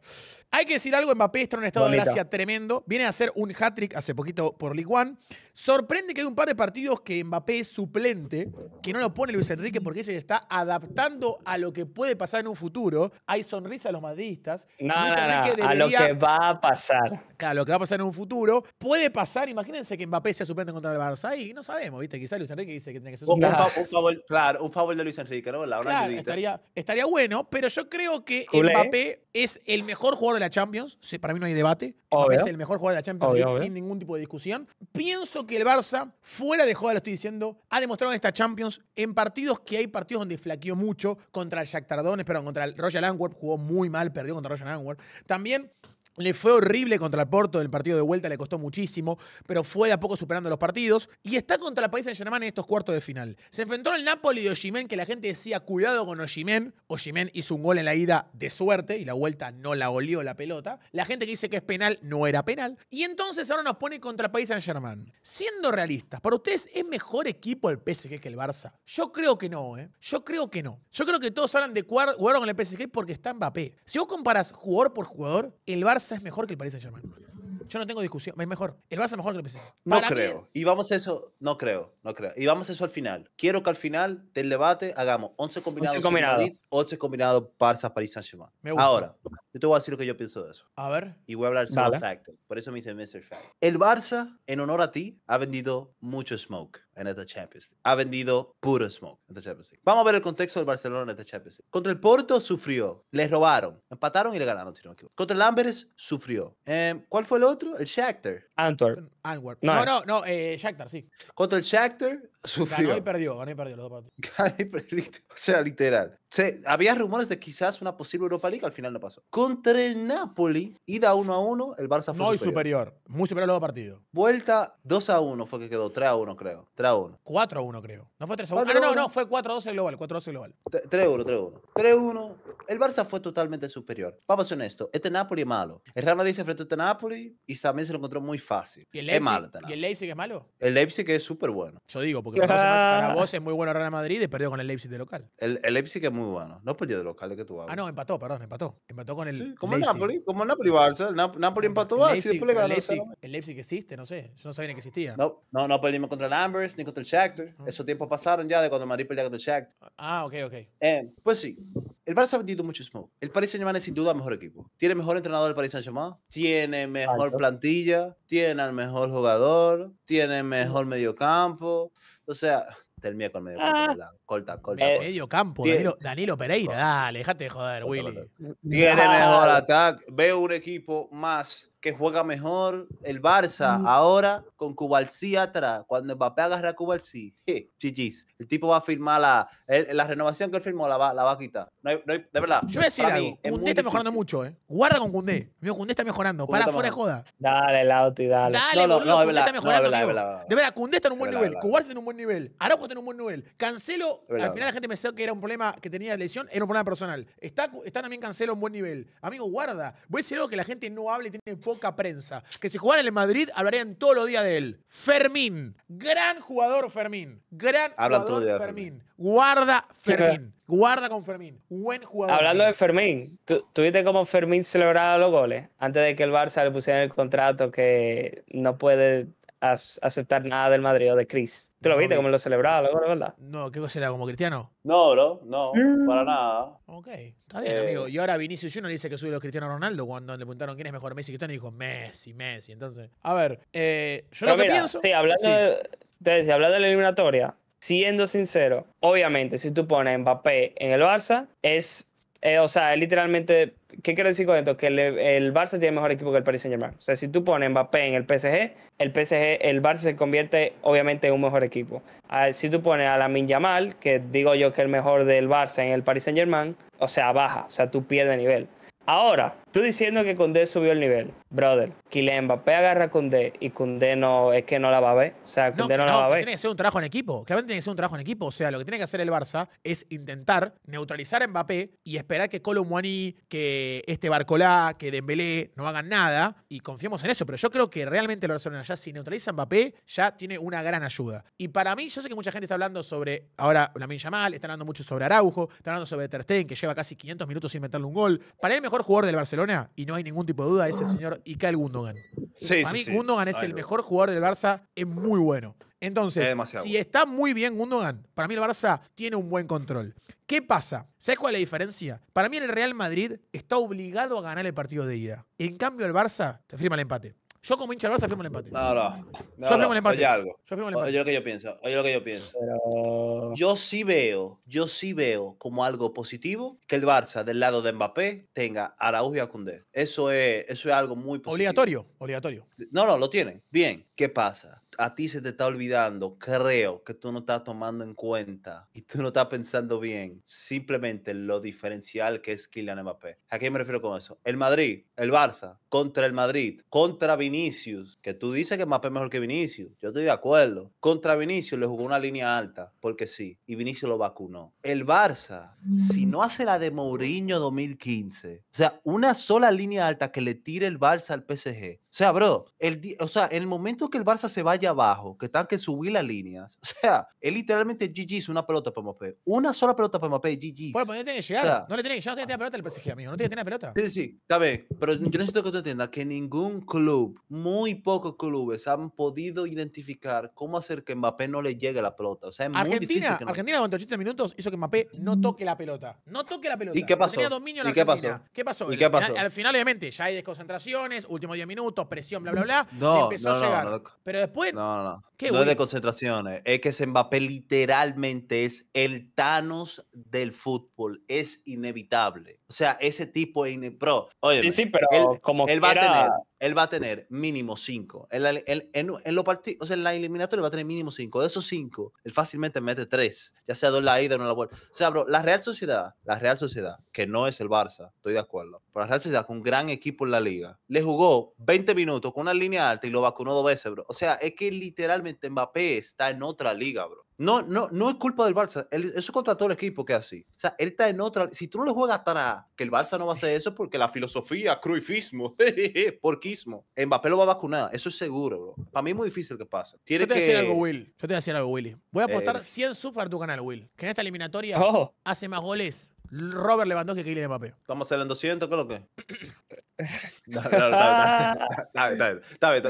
hay que decir algo, Mbappé está en un estado de gracia tremendo. Viene a hacer un hat-trick hace poquito por League One. Sorprende que hay un par de partidos que Mbappé es suplente, que no lo pone Luis Enrique porque se está adaptando a lo que puede pasar en un futuro. Hay sonrisa a los madridistas. No, Luis no, a lo que va a pasar. Claro, lo que va a pasar en un futuro. Puede pasar, imagínense que Mbappé sea suplente contra el Barça y no sabemos, ¿viste? Quizás Luis Enrique dice que tiene que ser Un, un suplente. fa- un favor, claro, un favor de Luis Enrique, ¿no? ¿Verdad? Una Claro, estaría, estaría bueno, pero yo creo que Culé. Mbappé es el mejor jugador de la Champions. Sí, para mí no hay debate. Obvio. es el mejor jugador de la Champions Obvio, League obvio. sin ningún tipo de discusión. Pienso que el Barça, fuera de joda lo estoy diciendo, ha demostrado en esta Champions en partidos que hay partidos donde flaqueó mucho contra el Shakhtar Donetsk, perdón, contra el Royal Antwerp, jugó muy mal, perdió contra el Royal Antwerp. También le fue horrible contra el Porto, el partido de vuelta le costó muchísimo, pero fue de a poco superando los partidos. Y está contra el Paris Saint-Germain en estos cuartos de final. Se enfrentó al Napoli de Oshimen, que la gente decía, cuidado con Oshimen. Oshimen hizo un gol en la ida de suerte y la vuelta no la olió la pelota. La gente que dice que es penal, no era penal. Y entonces ahora nos pone contra el Paris Saint-Germain. Siendo realistas, ¿para ustedes es mejor equipo el PSG que el Barça? Yo creo que no, ¿eh? Yo creo que no. Yo creo que todos hablan de jugar, con el PSG porque está Mbappé. Si vos comparas jugador por jugador, el Barça es mejor que el Paris Saint-Germain. Yo no tengo discusión. Es mejor. El Barça es mejor que el PSG. No mí- creo. Y vamos a eso, no creo, no creo. Y vamos a eso al final. Quiero que al final del debate hagamos 11 combinados. City combinados. Madrid, 11 combinados Barça, París Saint-Germain. Me gusta. Ahora, yo te voy a decir lo que yo pienso de eso. A ver. Y voy a hablar solo Vale. factos. Por eso me dice Mr. Fact. El Barça, en honor a ti, ha vendido mucho smoke en esta Champions League. Ha vendido puro smoke en esta Champions League. Vamos a ver el contexto del Barcelona en esta Champions League. Contra el Porto sufrió. Les robaron. Empataron y le ganaron, si no me equivoco. Contra el Amberes sufrió. Eh, ¿Cuál fue el otro? El Shakhtar. Antwerp. Antwerp. No, No, no, no. Eh, Shakhtar, sí. Contra el Shakhtar sufrió. Ganó y perdió. Ganó y perdió los dos partidos. Gana y perdió. O sea, literal. Se- había rumores de quizás una posible Europa League, al final no pasó. Contra el Napoli, ida 1 a 1, el Barça fue Muy superior. superior. Muy superior a los dos partidos. Vuelta 2 a 1 fue que quedó, 3 a 1 creo. 3 a 1. 4 a 1, creo. No fue 3 a 1. Ah, 4 a no, no, 1. no. Fue 4 a 12 global. 4 a 12 global. 3 a 1, 3 a 1. 3 a 1. El Barça fue totalmente superior. Vamos a ser honestos, este Napoli es malo. El Real Madrid se enfrentó a este Napoli y también se lo encontró muy fácil. ¿Y el es Leipzig, malo este ¿Y el. Leipzig es malo? El Leipzig es súper bueno. Yo digo, porque para vos, es más- para vos es muy bueno el Real Madrid y perdió con el Leipzig de local. El, el Leipzig es muy bueno. No perdió de local, ¿de que tú hablas? Ah, no, empató, perdón, empató. Empató con el. Sí, como el Leipzig. Napoli, como el Napoli Barça. El Nap- Napoli empató El Barça y Leipzig, después le el ganó. Leipzig, 0. el Leipzig existe, no sé. Yo no sabía ni que existía. No, no, no perdimos contra el Ambers ni contra el Shakhtar. Ah. Esos tiempos pasaron ya de cuando Madrid perdía contra el Shakhtar. Ah, ok, ok. Eh, pues sí, el Barça ha vendido mucho smoke. El Paris Saint-Germain es sin duda el mejor equipo. Tiene mejor entrenador el Paris Saint-Germain, tiene mejor Alto. plantilla, tiene al mejor jugador, tiene mejor mediocampo. O sea, termina con medio campo. Ah. Corta, corta, corta. Medio campo, Danilo, Danilo Pereira, dale, déjate de joder, Corta, Willy. corta. Tiene mejor ataque. Veo un equipo más que juega mejor. El Barça ahora con Cubalcí atrás. Cuando Mbappé agarra a Cubalcí, je. El tipo va a firmar la, el- la renovación que él firmó, la va, la va a quitar. No hay- no hay- de verdad. Yo voy a decir mí algo. es Cundé está mejorando mucho, ¿eh? Guarda con Cundé. Amigo, Cundé está mejorando. Para está fuera de joda. Dale, Lauti, dale. Dale, No, no, no, verdad, está no, es mejorando, es amigo. verdad. De verdad, Cundé está en un buen verdad, nivel. Cubarse está en un buen nivel. Araujo está en un buen nivel. Cancelo, al final la gente pensó que era un problema que tenía de lesión, era un problema personal. Está, está también Cancelo en buen nivel. Amigo, guarda. Voy a decir algo que la gente no habla y tiene poca prensa. Que si jugaran en el Madrid, hablarían todos los días de él. Fermín. Gran jugador Fermín. Gran Hablan jugador días de Fermín. Guarda Fermín. Guarda con Fermín. Buen jugador. Hablando de Fermín, ¿tú, tú viste cómo Fermín celebraba los goles? Antes de que el Barça le pusiera en el contrato que no puede ac- aceptar nada del Madrid o de Chris. ¿Tú lo No viste vi. cómo lo celebraba goles, verdad? No, ¿qué cosa era? ¿Como cristiano? No, bro, no, para nada. Ok, está bien, Eh, amigo. Y ahora Vinicius Junior dice que sube los Cristiano Ronaldo cuando le preguntaron quién es mejor Messi que Cristiano y dijo Messi, Messi. Entonces, a ver, eh, yo Pero lo que mira, pienso. sí, hablando, sí. De, te decía, hablando de la eliminatoria, siendo sincero, obviamente, si tú pones Mbappé en el Barça, es, eh, o sea, es literalmente ¿qué quiero decir con esto? Que el, el Barça tiene mejor equipo que el Paris Saint Germain. O sea, si tú pones Mbappé en el PSG, el PSG, el Barça se convierte obviamente en un mejor equipo. Si tú pones a la Yamal, que digo yo que es el mejor del Barça en el Paris Saint Germain, o sea, baja, o sea, tú pierdes nivel. Ahora, tú diciendo que Koundé subió el nivel, brother. Kylian Mbappé agarra a Koundé y Koundé no, es que no la va a ver. O sea, Koundé no, la va a ver. Tiene que ser un trabajo en equipo. Claramente tiene que ser un trabajo en equipo. O sea, lo que tiene que hacer el Barça es intentar neutralizar a Mbappé y esperar que Colo Muani, que este Barcolá, que Dembélé no hagan nada y confiemos en eso. Pero yo creo que realmente el Barcelona ya si neutraliza a Mbappé ya tiene una gran ayuda. Y para mí, yo sé que mucha gente está hablando sobre ahora Lamin Yamal, está hablando mucho sobre Araujo, está hablando sobre Ter Stegen, que lleva casi 500 minutos sin meterle un gol. Para mí mejor jugador del Barcelona, y no hay ningún tipo de duda, es el señor Ikel Gundogan. Sí, Para sí, mí, sí. Gundogan es Ay, el mejor jugador del Barça, es muy bueno. Entonces, Es si está muy bien Gundogan, para mí el Barça tiene un buen control. ¿Qué pasa? ¿Sabes cuál es la diferencia? Para mí el Real Madrid está obligado a ganar el partido de ida. En cambio, el Barça te firma el empate. Yo como hincha del Barça firmo el empate. No, no. no, Yo firmo no, el empate. Oye algo. Yo firmo el empate. Oye lo que yo pienso. Oye lo que yo pienso. Pero. Yo sí veo, yo sí veo como algo positivo que el Barça del lado de Mbappé tenga a Araujo y a Koundé. Eso es, eso es algo muy positivo. Obligatorio, obligatorio. No, no, lo tienen. Bien, ¿qué pasa? A ti se te está olvidando, creo que tú no estás tomando en cuenta y tú no estás pensando bien simplemente lo diferencial que es Kylian Mbappé. ¿A qué me refiero con eso? El Madrid, el Barça, contra el Madrid, contra Vinicius, que tú dices que Mbappé es mejor que Vinicius, yo estoy de acuerdo. Contra Vinicius le jugó una línea alta, porque sí, y Vinicius lo vacunó. El Barça, si no hace la de Mourinho 2015, o sea, una sola línea alta que le tire el Barça al PSG. O sea, bro, el, o sea, en el momento que el Barça se vaya abajo, que tengan que subir las líneas, o sea, él literalmente GG's una pelota para Mbappé. Una sola pelota para Mbappé, GG's. Bueno, pues no tiene que llegar. O sea- no le tiene que llegar. No tiene que tener pelota el PSG, amigo. No tiene que tener pelota. Sí, sí, está bien, pero yo necesito que tú entiendas que ningún club, muy pocos clubes han podido identificar cómo hacer que Mbappé no le llegue la pelota. O sea, es muy difícil Argentina, que no- Argentina durante 80 minutos hizo que Mbappé no toque la pelota. No toque la pelota. ¿Y qué No Tenía pasó? dominio la ¿Y qué Argentina. pasó? ¿Qué pasó? ¿Y Al qué final- pasó? Al final, obviamente, ya hay desconcentraciones, últimos 10 minutos, presión, bla, bla, bla. No, empezó no, a no, llegar. no, Pero después, No, no, no. ¿Qué, no es de concentraciones. Es que ese Mbappé literalmente es el Thanos del fútbol. Es inevitable. O sea, ese tipo ine- Bro, oye. Sí, sí, pero él, como él va a tener, él va a tener mínimo cinco. En- en- en los partidos, o sea, en la eliminatoria va a tener mínimo cinco. De esos cinco, él fácilmente mete tres, ya sea dos en la ida o en la vuelta. O sea, bro, la Real Sociedad, la Real Sociedad, que no es el Barça, estoy de acuerdo. Pero la Real Sociedad, con un gran equipo en la liga, le jugó 20 minutos con una línea alta y lo vacunó dos veces, bro. O sea, es que literalmente Mbappé está en otra liga, bro. No, no, no es culpa del Barça. Él- eso es contra todo el equipo que es así. O sea, él está en otra. Si tú no le juegas atrás, que el Barça no va a hacer eso porque la filosofía, cruifismo, porquismo, Mbappé lo va a vacunar. Eso es seguro, bro. Para mí es muy difícil que pase. Tiene yo te voy a que. decir algo, Will. Yo te voy a decir algo, Willy. Voy a apostar Eh. 100 subs para tu canal, Will. Que en esta eliminatoria Oh, hace más goles Robert Lewandowski que Kylian Mbappé. Estamos en 200, ¿qué es lo que? No, no, no,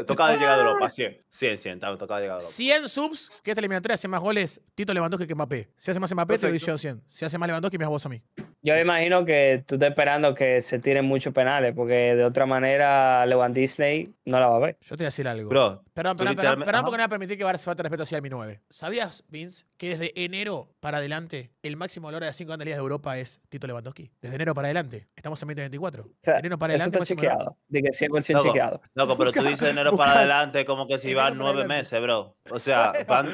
tocaba de llegar de Europa, 100, 100, 100, está bien, tocaba de llegar de Europa. 100 subs, que esta eliminatoria hace más goles Tito Lewandowski que Mbappé. Si hace más Mbappé, te doy yo 100. Si hace más Lewandowski, me das vos a mí. yo imagino que tú estás esperando que se tiren muchos penales, porque de otra manera Lewandowski Disney no la va a ver. Yo te voy a decir algo. Bro, Perdón, perdón, perdón, perdón porque no voy a permitir que Barça falta respeto hacia mi 9. ¿Sabías, Vince, que desde enero para adelante el máximo valor de las 5 grandes ligas de Europa es Tito Lewandowski? Desde enero para adelante. Estamos en 2024. O sea, enero para adelante. Chequeado. De que 100% Loco, chequeado. Loco, pero tú dices enero para adelante como que si van nueve meses, bro. O sea, van,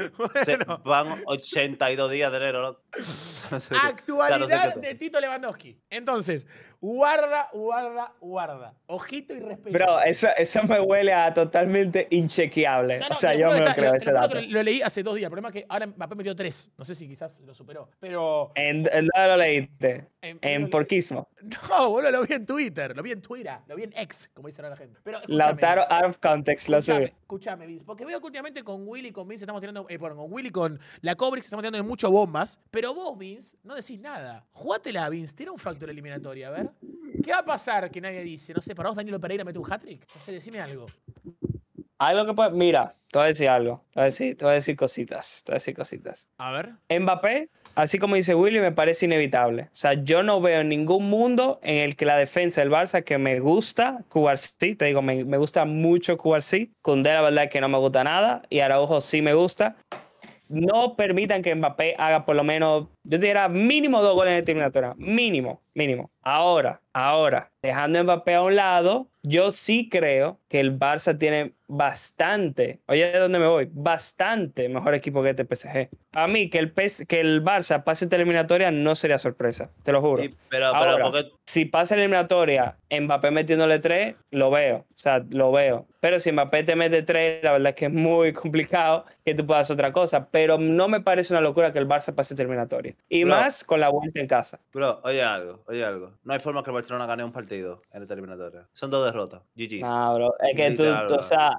se- bueno. van 82 días de enero, loco. Actualidad no sé de Tito Lewandowski. Entonces, guarda, guarda, guarda. Ojito y respeto. Bro, eso, eso me huele a totalmente inchequeable. No, o sea, yo me lo está- creo ese dato. Lo, leí hace dos días. El problema es que ahora Mbappé metió tres. No sé si quizás lo superó. Pero. ¿En en dónde lo leíste? en- En lo- porquismo. No, boludo, lo vi en Twitter. Lo vi en Twitter. Lo vi en X, como dice ahora la gente. Pero, escúchame, Lautaro Vince. out of context lo subí. escuchame, Vince, porque veo que últimamente con Willy y con Vince estamos tirando, eh, perdón, con Willy y con la Cobrix estamos tirando mucho bombas, pero vos, Vince, no decís nada. Jugátela, Vince, tira un factor eliminatoria, a ver. ¿Qué va a pasar que nadie dice? No sé, para vos Danilo Pereira mete un hat-trick. No sé, decime algo. Algo que puede. Mira, te voy a decir algo. Te voy a decir, te voy a decir cositas. Te voy a decir cositas. A ver. Mbappé, así como dice Willy, me parece inevitable. O sea, yo no veo ningún mundo en el que la defensa del Barça, que me gusta, Cubarsí, te digo, me, me gusta mucho Cubarsí. Cundé, la verdad, que no me gusta nada. Y Araujo sí me gusta. No permitan que Mbappé haga por lo menos, yo diría mínimo dos goles en eliminatoria. Mínimo, mínimo. Ahora, ahora, dejando Mbappé a un lado, yo sí creo que el Barça tiene bastante, oye, ¿de dónde me voy? Bastante mejor equipo que este PSG. A mí, que el, PS que el Barça pase esta eliminatoria no sería sorpresa, te lo juro. Sí, pero, Ahora, pero porque Si pasa la eliminatoria, Mbappé metiéndole tres, lo veo. O sea, lo veo. Pero si Mbappé te mete tres, la verdad es que es muy complicado que tú puedas otra cosa. Pero no me parece una locura que el Barça pase esta eliminatoria. Y Bro. más con la vuelta en casa. Bro, oye algo, oye algo. No hay forma que el Barcelona gane un partido en esta eliminatoria. Son dos derrotas. GG. No, bro. Es que tú, tú, o sea,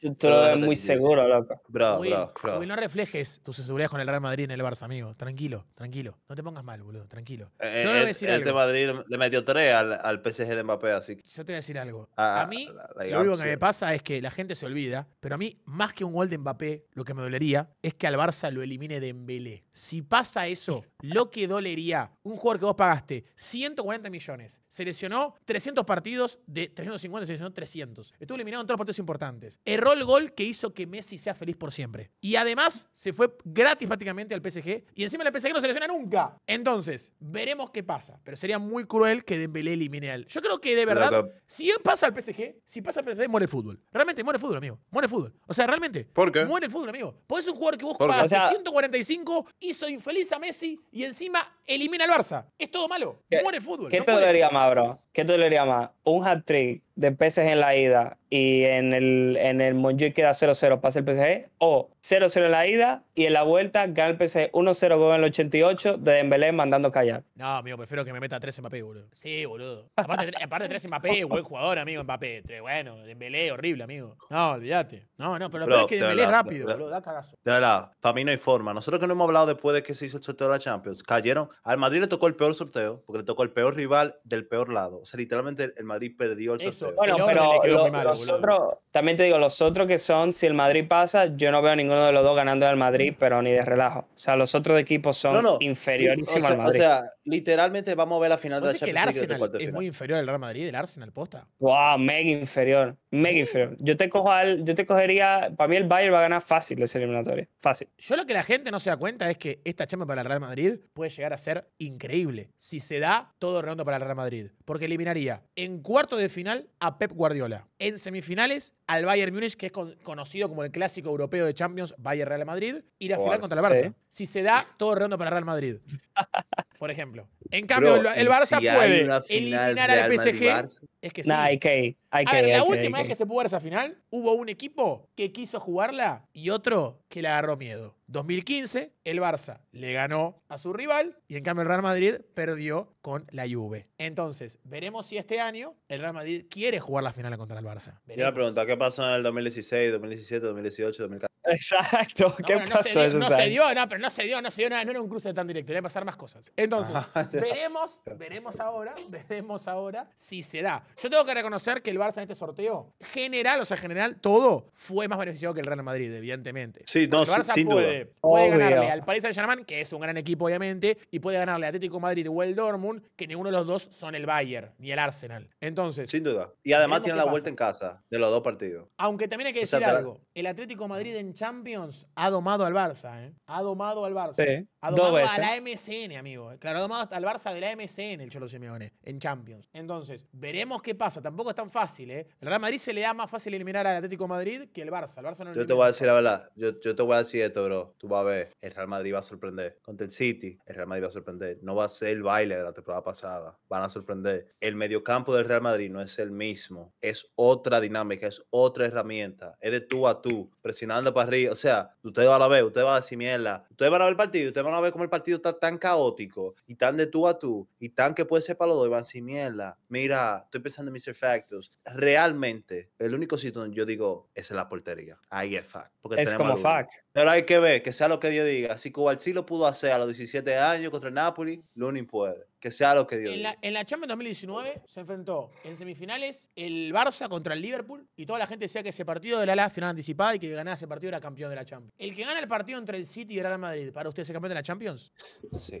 tú, tú lo ves muy seguro, loco. Bro, Will, bro, bro. Will, no reflejes tus inseguridades con el Real Madrid en el Barça, amigo. Tranquilo, tranquilo. No te pongas mal, boludo. Tranquilo. Eh, Yo le voy a eh, decir este algo. Madrid le metió tres al, al PSG de Mbappé, así que. Yo te voy a decir algo. Ah, a mí, la- la lo único que me pasa es que la gente se olvida, pero a mí, más que un gol de Mbappé, lo que me dolería es que al Barça lo elimine Dembélé. Si pasa eso, lo que dolería, un jugador que vos pagaste 140 millones, se lesionó 300 partidos, de 350 se lesionó 300. Estuvo eliminado en todos los partidos importantes. Erró el gol que hizo que Messi sea feliz por siempre. Y además, se fue gratis prácticamente al PSG, y encima el PSG no se lesiona nunca. Entonces, veremos qué pasa. Pero sería muy cruel que Dembélé elimine a él. Yo creo que de verdad... Si pasa al PSG, si pasa al PSG, muere el fútbol. Realmente muere el fútbol, amigo. Muere el fútbol. O sea, realmente. ¿Por qué? Muere el fútbol, amigo. Podés un jugador que vos pagaste O sea- 145, hizo infeliz a Messi y encima elimina al Barça. Es todo malo. ¿Qué- Muere el fútbol. ¿Qué no te dolería más, bro? ¿Qué te dolería más? ¿Un hat-trick de PSG en la ida y en el, en el Montjuic queda 0-0, pasa el PSG? ¿O 0-0 en la ida y en la vuelta gana el PSG 1-0 gol en el 88 de Dembélé mandando callar? No, amigo, prefiero que me meta 3 Mbappé, boludo. Sí, boludo. Aparte, aparte 3 Mbappé, buen jugador, amigo, Mbappé. Bueno, Dembélé, horrible, amigo. No, olvídate. No, no, pero lo Bro, peor es que de Dembélé es rápido, de- boludo. Da cagazo. De verdad, para mí no hay forma. Nosotros que no hemos hablado después de que se hizo el sorteo de la Champions, cayeron. Al Madrid le tocó el peor sorteo, porque le tocó el peor rival del peor lado. O sea, literalmente el Madrid perdió el Eso, Bueno, El pero lo- malo, los otros, también te digo, los otros que son, si el Madrid pasa, yo no veo a ninguno de los dos ganando al Madrid, pero ni de relajo. O sea, los otros equipos son No, no. inferiorísimos o sea, al Madrid. O sea, literalmente vamos a ver la final de ¿Vos la el Champions League de Arsenal es final. muy inferior al Real Madrid? ¿El Arsenal posta? wow, mega inferior, mega inferior. Yo te cojo al, yo te cogería, para mí el Bayern va a ganar fácil esa eliminatoria, fácil. Yo lo que la gente no se da cuenta es que esta chamba para el Real Madrid puede llegar a ser increíble si se da todo redondo para el Real Madrid. Porque eliminaría en cuarto de final a Pep Guardiola. En semifinales al Bayern Múnich, que es con- conocido como el clásico europeo de Champions, Bayern Real Madrid. Y la O final contra el Barça. Sí. Si se da todo redondo para Real Madrid. Por ejemplo. En cambio, Bro, el, Barça si puede eliminar al PSG. Es que sí. Nah, hay que ir, hay A que ver, la última vez que que se pudo ver esa final, hubo un equipo que quiso jugarla y otro que le agarró miedo. 2015, el Barça le ganó a su rival y en cambio el Real Madrid perdió con la Juve. Entonces, veremos si este año el Real Madrid quiere jugar la final contra el Barça. Yo me Veremos. pregunto, ¿qué pasó en el 2016, 2017, 2018, 2014? Exacto, ¿qué bueno, no se pasó dio, no se dio, no, pero no se dio, no se dio nada, no era un cruce tan directo, iban a pasar más cosas. Entonces, Ah, veremos, veremos ahora, veremos ahora si se da. Yo tengo que reconocer que el Barça en este sorteo, general, o sea, general, todo fue más beneficiado que el Real Madrid, evidentemente. Sí, no, el Barça sin puede, duda. puede Obvio. ganarle al Paris Saint-Germain, que es un gran equipo, obviamente, y puede ganarle al Atlético Madrid o el Dortmund, que ninguno de los dos son el Bayern ni el Arsenal. Entonces, Sin duda. Y además Veremos tiene qué la vuelta en casa de los dos partidos. Aunque también hay que O sea, decir algo. El Atlético Madrid en Champions ha domado al Barça, ¿eh? Ha domado al Barça. Ha dos domado a la MSN, amigo. Claro, ha domado al Barça de la MSN el Cholo Simeone en Champions. Entonces, veremos qué pasa. Tampoco es tan fácil, ¿eh? El Real Madrid se le da más fácil eliminar al Atlético de Madrid que el Barça. El Barça no Yo te voy a decir la verdad. Yo, yo te voy a decir esto, bro. Tú vas a ver. El Real Madrid va a sorprender. Contra el City, el Real Madrid va a sorprender. No va a ser el baile de la temporada pasada. Van a sorprender. El mediocampo del Real Madrid no es el mismo. Es otra dinámica, es otra herramienta. Es de tú a tú, presionando para arriba. O sea, ustedes van a ver, ustedes van a decir mierda. Ustedes van a ver el partido, ustedes van a ver cómo el partido está tan caótico y tan de tú a tú y tan que puede ser para los dos y van a decir mierda. Mira, estoy pensando en Mr. Factos. Realmente, el único sitio donde yo digo es en la portería. Ahí es fact. Porque Es como fact. Pero hay que ver, que sea lo que Dios diga. Si Cobalcí lo pudo hacer a los 17 años contra el Napoli, Lunin puede. Que sea lo que Dios En la, en la Champions 2019 se enfrentó en semifinales el Barça contra el Liverpool y toda la gente decía que ese partido era la final anticipada y que ganaba ese partido era campeón de la Champions. El que gana el partido entre el City y el Real Madrid, ¿para usted es campeón de la Champions? Sí.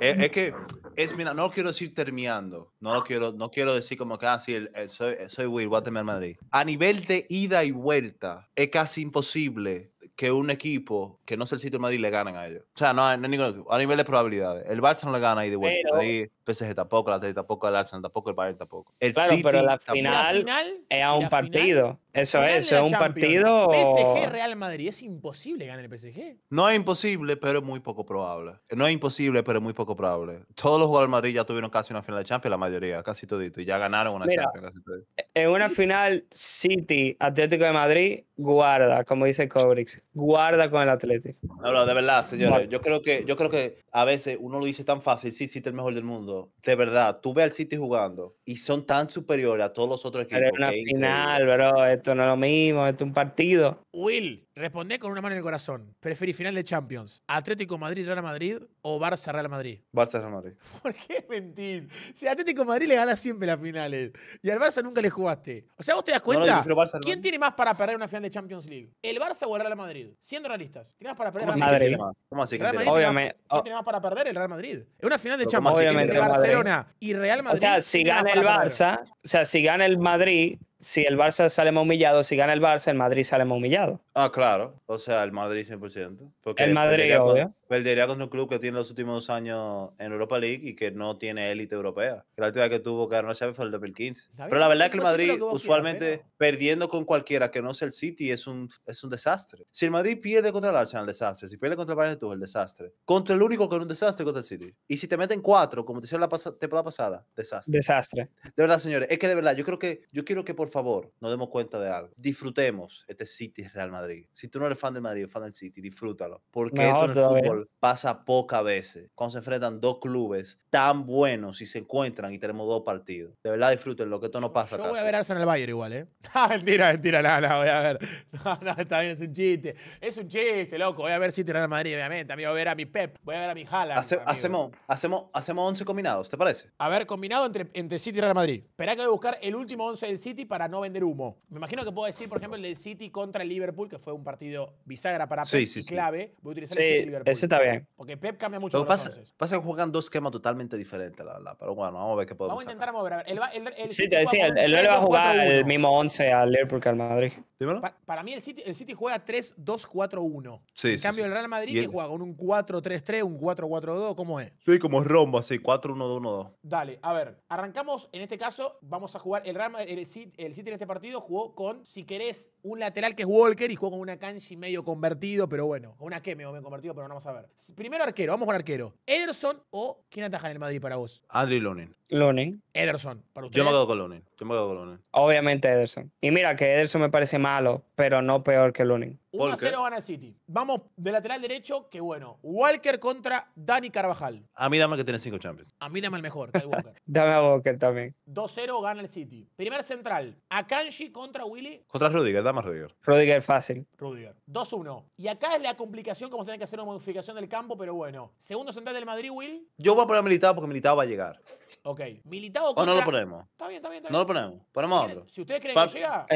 Es, es que, es, mira, no lo quiero decir terminando. No lo quiero, no quiero decir como que, ah, sí, el- el- soy, soy Will, voy a tener Madrid. A nivel de ida y vuelta, es casi imposible. Que un equipo que no es el sitio de Madrid le ganan a ellos. O sea, no hay, no hay ningún equipo. A nivel de probabilidades. El Barça no le gana ahí de vuelta. Pero- Madrid, PSG tampoco, el Atlético tampoco, el Arsenal tampoco, el Bayern tampoco. El Claro, City pero la la final final es a un la partido. Eso final es, es la un Champions, partido. PSG Real Madrid. Es imposible ganar el PSG. No es imposible, pero es muy poco probable. No es imposible, pero es muy poco probable. Todos los jugadores del Madrid ya tuvieron casi una final de Champions, la mayoría, casi todito, y ya ganaron una Mira, Champions. Casi todito. En una final City Atlético de Madrid, guarda, como dice Cobrix, guarda con el Atlético. No, no, de verdad, señores. Yo creo que, yo creo que a veces uno lo dice tan fácil, sí, City es el mejor del mundo. De verdad, tú ves al City jugando y son tan superiores a todos los otros equipos. Pero es una que es increíble. final, bro, esto no es lo mismo, esto es un partido. Will, responde con una mano en el corazón. ¿Preferís final de Champions? ¿Atlético Madrid Real Madrid o Barça Real Madrid? Barça Real Madrid. ¿Por qué mentís? Si Atlético Madrid le gana siempre las finales y al Barça nunca le jugaste. O sea, vos te das No, no, yo cuenta. Barça Real ¿Quién Madrid. tiene más para perder una final de Champions League? ¿El Barça o el Real Madrid? Siendo realistas. ¿Quién más para perder ¿Cómo la así que Madrid. tiene más? ¿Cómo así Real tiene Madrid más? tiene más- Obviamente, ¿Quién tiene más para perder? El Real Madrid. Es una final de Pero ¿cómo Champions League entre tiene? Barcelona y Real Madrid. O sea, si ¿quién tiene gana el perder? Barça, o sea, si gana el Madrid, si el Barça sale más humillado, si gana el Barça, el Madrid sale más humillado. Ah, claro. O sea, el Madrid 100%. Porque El Madrid, perdería con- obvio. perdería contra un club que tiene los últimos dos años en Europa League y que no tiene élite europea. La última que tuvo que ganar una Champions fue el 2015. Está Pero la verdad es que el Madrid, usualmente, perdiendo con cualquiera que no sea el City, es un, es un desastre. Si el Madrid pierde contra el Arsenal, desastre. Si pierde contra el Bayern, tú, el desastre. Contra el único que es un desastre, contra el City. Y si te meten cuatro, como te hicieron la pasa- temporada pasada, desastre. Desastre. De verdad, señores, es que de verdad, yo creo que, yo quiero que por favor nos demos cuenta de algo. Disfrutemos este City Real Madrid. Si tú no eres fan del Madrid o fan del City, disfrútalo. Porque esto en el fútbol pasa pocas veces. Cuando se enfrentan dos clubes tan buenos y se encuentran y tenemos dos partidos. De verdad, disfrútenlo, que esto no pasa Yo voy a ver Arsenal Bayern igual, ¿eh? Ah, mentira, mentira, no, no, voy a ver. No, no, está bien, es un chiste. Es un chiste, loco. Voy a ver City Real Madrid, obviamente. Amigo, voy a ver a mi Pep, voy a ver a mi Haaland. Hace- hacemos, hacemos, hacemos 11 combinados, ¿te parece? A ver, combinado entre, entre City y Real Madrid. Esperá que voy a buscar el último 11 del City para no vender humo. Me imagino que puedo decir, por ejemplo, el del City contra el Liverpool, que fue un partido bisagra para Pep Sí, sí, y sí. clave. Voy a utilizar el City y Sí, Liverpool. ese está bien. Porque Pep cambia mucho Lo que con los pasa, pasa que juegan dos esquemas totalmente diferentes, la verdad. Pero bueno, vamos a ver qué podemos Vamos a sacar. intentar mover. A ver, el, va- el, el Sí, City te juega decía, con el, el Lele va a jugar 3-2-4-1. el mismo 11 al Liverpool que al Madrid. Dímelo. Pa- para mí el City, el City juega 3-2-4-1. Sí, en sí, cambio sí. el Real Madrid Y que el- juega con un 4-3-3, un 4-4-2, ¿cómo es? Sí, como rombo, así, 4-1-2-1-2. Dale, a ver, arrancamos, en este caso vamos a jugar, el Real Madrid, el City, el City en este partido jugó con, si querés, un lateral que es Walker y jugó con una Kanji medio convertido, pero bueno, con una que medio convertido, pero no vamos a ver. Primero arquero, vamos con arquero. ¿Ederson o quién ataja en el Madrid para vos? Andriy Lunin. Lunin. Ederson, para Yo ustedes. me quedo con Lunin. Yo me quedo con Lunin. Obviamente Ederson. Y mira que Ederson me parece malo, pero no peor que Lunin. 1 ¿Por qué? 0 gana el City. Vamos de lateral derecho, que bueno. Walker contra Dani Carvajal. A mí dame que tiene 5 Champions. A mí dame el mejor, Kyle Walker. Dame a Walker también. 2-0 gana el City. Primer central, Akanji contra Willy Contra Rudiger, dame a Rudiger. Rudiger fácil. Rudiger. 2-1. Y acá es la complicación, como se tiene que hacer una modificación del campo, pero bueno. Segundo central del Madrid, Will. Yo voy a poner a Militao porque Militao va a llegar. Ok. Militao ¿O contra... no lo ponemos? Está bien, está bien, está bien. No lo ponemos. Ponemos otro. Si ustedes creen que llega...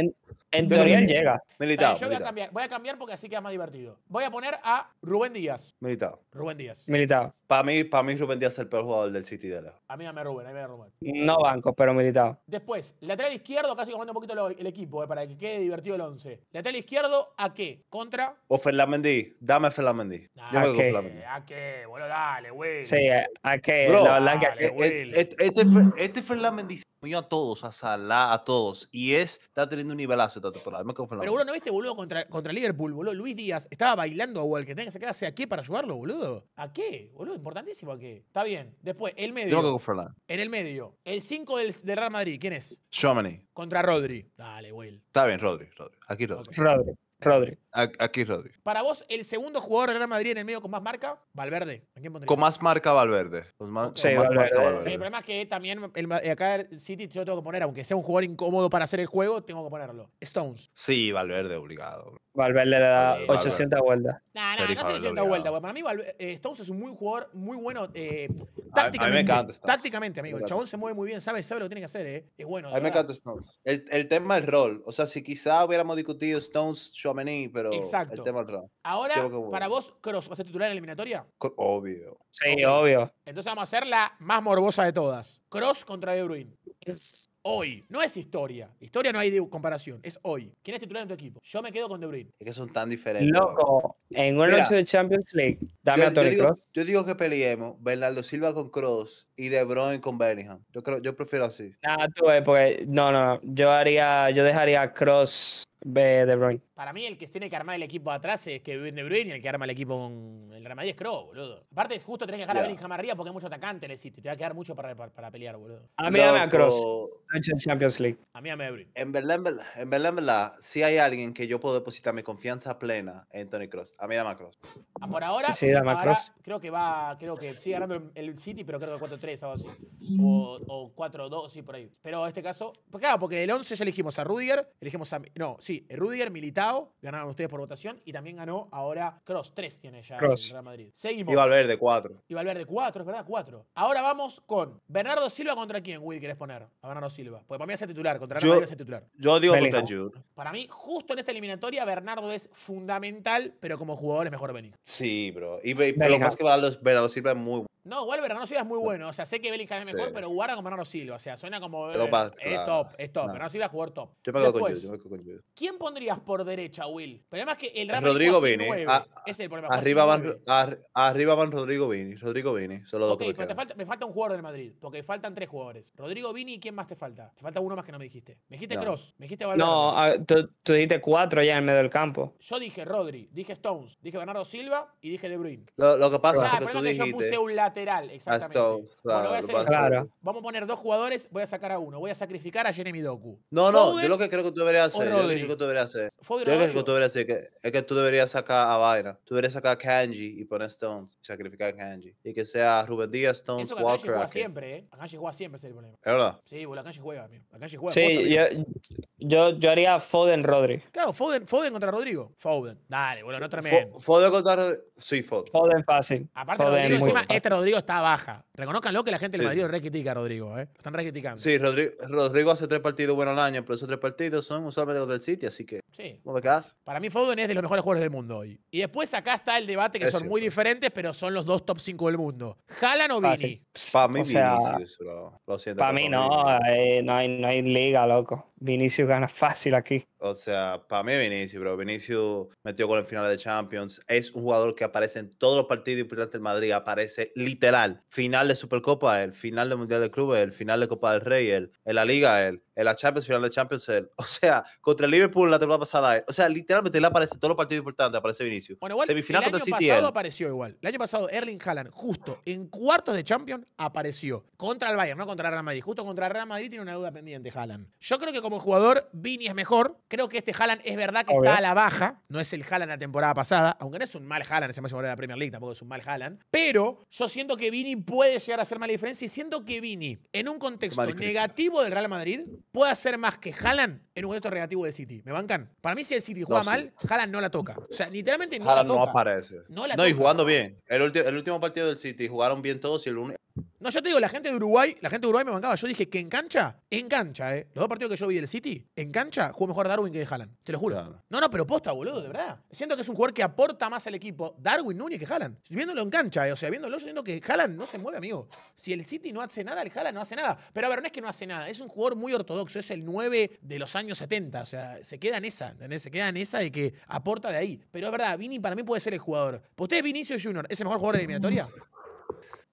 En, teoría llega. bien, yo voy a cambiar. Voy a cambiar porque así queda más divertido. Voy a poner a Rubén Díaz. Militao. Rubén Díaz. Militado. Para mí, para mí Rubén Díaz es el peor jugador del City de lejos. A mí dame Rubén, a mí dame Rubén. No banco, pero militado. Después, lateral izquierdo, casi comando un poquito lo- el equipo, eh, para que quede divertido el 11. Lateral izquierdo, ¿a qué? Contra. O Ferland Mendy. Dame a Ferland Mendy. Yo me ¿a qué? Ferland Mendy. ¿A qué? Boludo, dale, güey. Sí, a que Bro, la verdad que dale, Este, este, este a todos, a Salah, a todos. Y es, está teniendo un nivelazo esta temporada. Me Pero, boludo, ¿no viste, boludo, contra, contra Liverpool, boludo? Luis Díaz estaba bailando a Walker. Tenía que sacarse a qué para ayudarlo, boludo. ¿A qué? Boludo, importantísimo a qué. Está bien. Después, el medio. quedo con Ferland. En el medio. El 5 del, del Real Madrid. ¿Quién es? Chouameni. Contra Rodri. Dale, Will. Está bien, Rodri. Rodri. Aquí Rodri. Rodri. Rodri. Aquí Rodri. Para vos, el segundo jugador del Real Madrid en el medio con más marca, Valverde. ¿A quién pondrías? Con más marca Valverde. Con más, Sí, con más marca Valverde. El problema es que también el, Ma- acá el City yo lo tengo que poner, aunque sea un jugador incómodo para hacer el juego, tengo que ponerlo. Stones. Sí, Valverde, obligado. Valverde le da Sí, 800 vueltas. Nah, nah, no sé Valverde 80 obligado. vueltas. güey. Para mí, eh, Stones es un muy jugador, muy bueno eh, A- a mí me tácticamente. encanta Stones. tácticamente, amigo. El chabón se mueve muy bien, sabe, sabe lo que tiene que hacer, ¿eh? Es bueno. A mí me encanta Stones. El, el tema del rol. O sea, si quizá hubiéramos discutido Stones, Chouameni, pero Exacto. el tema del rol. Ahora, para vos, Cross, ¿va a ser titular en la eliminatoria? Obvio. Sí, obvio. Entonces vamos a hacer la más morbosa de todas. Cross contra De Bruyne. Hoy. No es historia. Historia no hay de comparación. Es hoy. ¿Quién es titular en tu equipo? Yo me quedo con De Bruyne. Es que son tan diferentes. Loco, en una Mira, noche de Champions League, dame Yo, a yo Toni digo, Kroos. yo digo que peleemos Bernardo Silva con Cross y De Bruyne con Bellingham. Yo creo, yo prefiero así. Nah, tú ves, porque no, no, yo haría, yo dejaría a Cross de De Bruyne. Para mí, el que tiene que armar el equipo atrás es Kevin De Bruyne y el que arma el equipo con el Real Madrid es Kroos, boludo. Aparte, justo tenés que dejar a. Bellingham arriba porque hay mucho atacante en el City. Te va a quedar mucho para, para, para pelear, boludo. A mí dame a Cross, Champions League. A mí dame De Bruyne. En verdad, en verdad, en verdad, en verdad, si hay alguien que yo puedo depositar mi confianza plena en Tony Cross. A mí dame a Cross. Ah, Por ahora, Sí, sí, dame a ahora Kroos. creo que va, creo que sigue ganando el, el City, pero creo que 4-3 o algo así. O, o 4-2, sí, por ahí. Pero en este caso, pues claro, porque del 11 ya elegimos a Rudiger, elegimos a. No, sí, Rudiger, Militao, ganaron ustedes por votación y también ganó ahora Cross. 3 tiene ya el Real Madrid. Seguimos. Y Valverde, 4. Y Valverde 4, es verdad, 4. Ahora vamos con Bernardo Silva contra quién, Will, querés poner? A Bernardo Silva. Porque para mí es el titular, contra Real Madrid es el titular. Yo digo contra Jude. Para mí, justo en esta eliminatoria, Bernardo es fundamental, pero como jugador es mejor Benítez. Sí, bro. Y pero lo es que Bernardo, Bernardo Silva es muy No, igual Bernardo Silva es muy bueno. O sea, sé que Bellingham es mejor, Sí. pero guarda con Bernardo Silva. O sea, suena como. Pero eh, vas, es claro. top, es top. No. Bernardo Silva es jugador top. Yo me quedo con Yo me quedo con Jude. ¿Quién pondrías por derecha, Will? Pero además que el Rodrigo Vini. A- es el problema. Arriba van, ar- arriba van Rodrigo Vini. Rodrigo Vini. Son los dos Ok, que me pero te falta, me falta un jugador del Madrid, porque faltan tres jugadores. Rodrigo Vini, ¿y quién más te falta? Te falta uno más que no me dijiste. Me dijiste No. Cross, me dijiste Valverde. No, ah, tú, tú dijiste cuatro ya en medio del campo. Yo dije Rodri, dije Stones, dije Bernardo Silva y dije De Bruyne. Lo, lo que pasa Claro, es el que tú es que yo dijiste. puse un lateral, a exactamente. Stones, claro, Bueno, voy a Claro. Vamos a poner dos jugadores, voy a sacar a uno. Voy a sacrificar a Jeremy Doku. No, no, Foden yo lo que creo que tú deberías hacer, yo lo que creo que tú deberías hacer, Foden yo lo que creo Rodrigo. que tú deberías hacer que, es que tú deberías sacar a Vaina, tú deberías sacar a Kanji y poner Stones, y sacrificar a Kanji, y que sea Rubén Díaz, Stones, Eso que Akanji Walker, juega siempre, ¿eh? Akanji juega siempre, ese es el problema. ¿Es verdad? Sí, boludo, Akanji juega, amigo. Akanji juega. Sí, posta, yo, yo, yo haría Foden Rodri. Claro, Foden, Foden contra Rodrigo. Foden. Dale, boludo, no tremendo. Fo- Foden contra Rodri- Sí, Foden. Foden fácil. Aparte, Foden Rodrigo, encima, fácil. este Rodrigo está baja. Reconozcanlo que la gente del Sí, Madrid sí. lo re critica a Rodrigo, ¿eh? Lo están re criticando. Sí, Rodrigo, Rodrigo hace tres partidos buenos al año, pero esos tres partidos son usualmente contra el City, así que, Sí. ¿cómo me quedas? Para mí Foden es de los mejores jugadores del mundo hoy. Y después acá está el debate que Es son muy diferentes, pero son los dos top 5 del mundo. ¿Haaland o Vini? Para mí, o sea, Vinicius, bro. Lo siento. para mí no, eh, no, hay, no hay liga, loco. Vinicius gana fácil aquí. O sea, para mí Vinicius, bro. Vinicius metió con el final de Champions. Es un jugador que aparece en todos los partidos importantes del Madrid. Aparece literal. Final de Supercopa, él. Final de Mundial de Clubes, el final de Copa del Rey, él. En la Liga, él. En la Champions, final de Champions, él. O sea, contra el Liverpool la temporada pasada, él. O sea, literalmente él aparece en todos los partidos importantes. Aparece Vinicius. Bueno, igual Semifinal el contra año pasado él. apareció igual. El año pasado Erling Haaland, justo en cuartos de Champions, apareció. Contra el Bayern, no contra el Real Madrid. Justo contra el Real Madrid tiene una duda pendiente Haaland. Yo creo que como jugador, Vini es mejor. Creo que este Haaland es verdad que Obvio. está a la baja. No es el Haaland de la temporada pasada. Aunque no es un mal Haaland, ese máximo de la Premier League, tampoco es un mal Haaland. Pero yo siento que Vini puede llegar a hacer más la diferencia y siento que Vini, en un contexto negativo del Real Madrid, puede hacer más que Haaland en un contexto negativo del City. ¿Me bancan? Para mí, si el City juega mal, Haaland no la toca. O sea, literalmente no Haaland la no toca. aparece. No la No, y jugando bien. El, el último partido del City jugaron bien todos y el. No, yo te digo, la gente de Uruguay, la gente de Uruguay me bancaba. Yo dije que en cancha, en cancha, ¿eh? Los dos partidos que yo vi del City, en cancha, jugó mejor Darwin que Haaland. Te lo juro. Claro. No, no, pero posta, boludo, de verdad. Siento que es un jugador que aporta más al equipo, Darwin Núñez, que Haaland. Viéndolo en cancha, ¿eh? o sea, viéndolo, yo siento que Haaland no se mueve, amigo. Si el City no hace nada, el Haaland no hace nada. Pero a ver, no es que no hace nada, es un jugador muy ortodoxo, es el 9 de los años 70. O sea, se queda en esa, ¿entendés? Se queda en esa de que aporta de ahí. Pero es verdad, Vini para mí puede ser el jugador. ¿Para ¿Usted, Vinicius Junior, es el mejor jugador de la eliminatoria?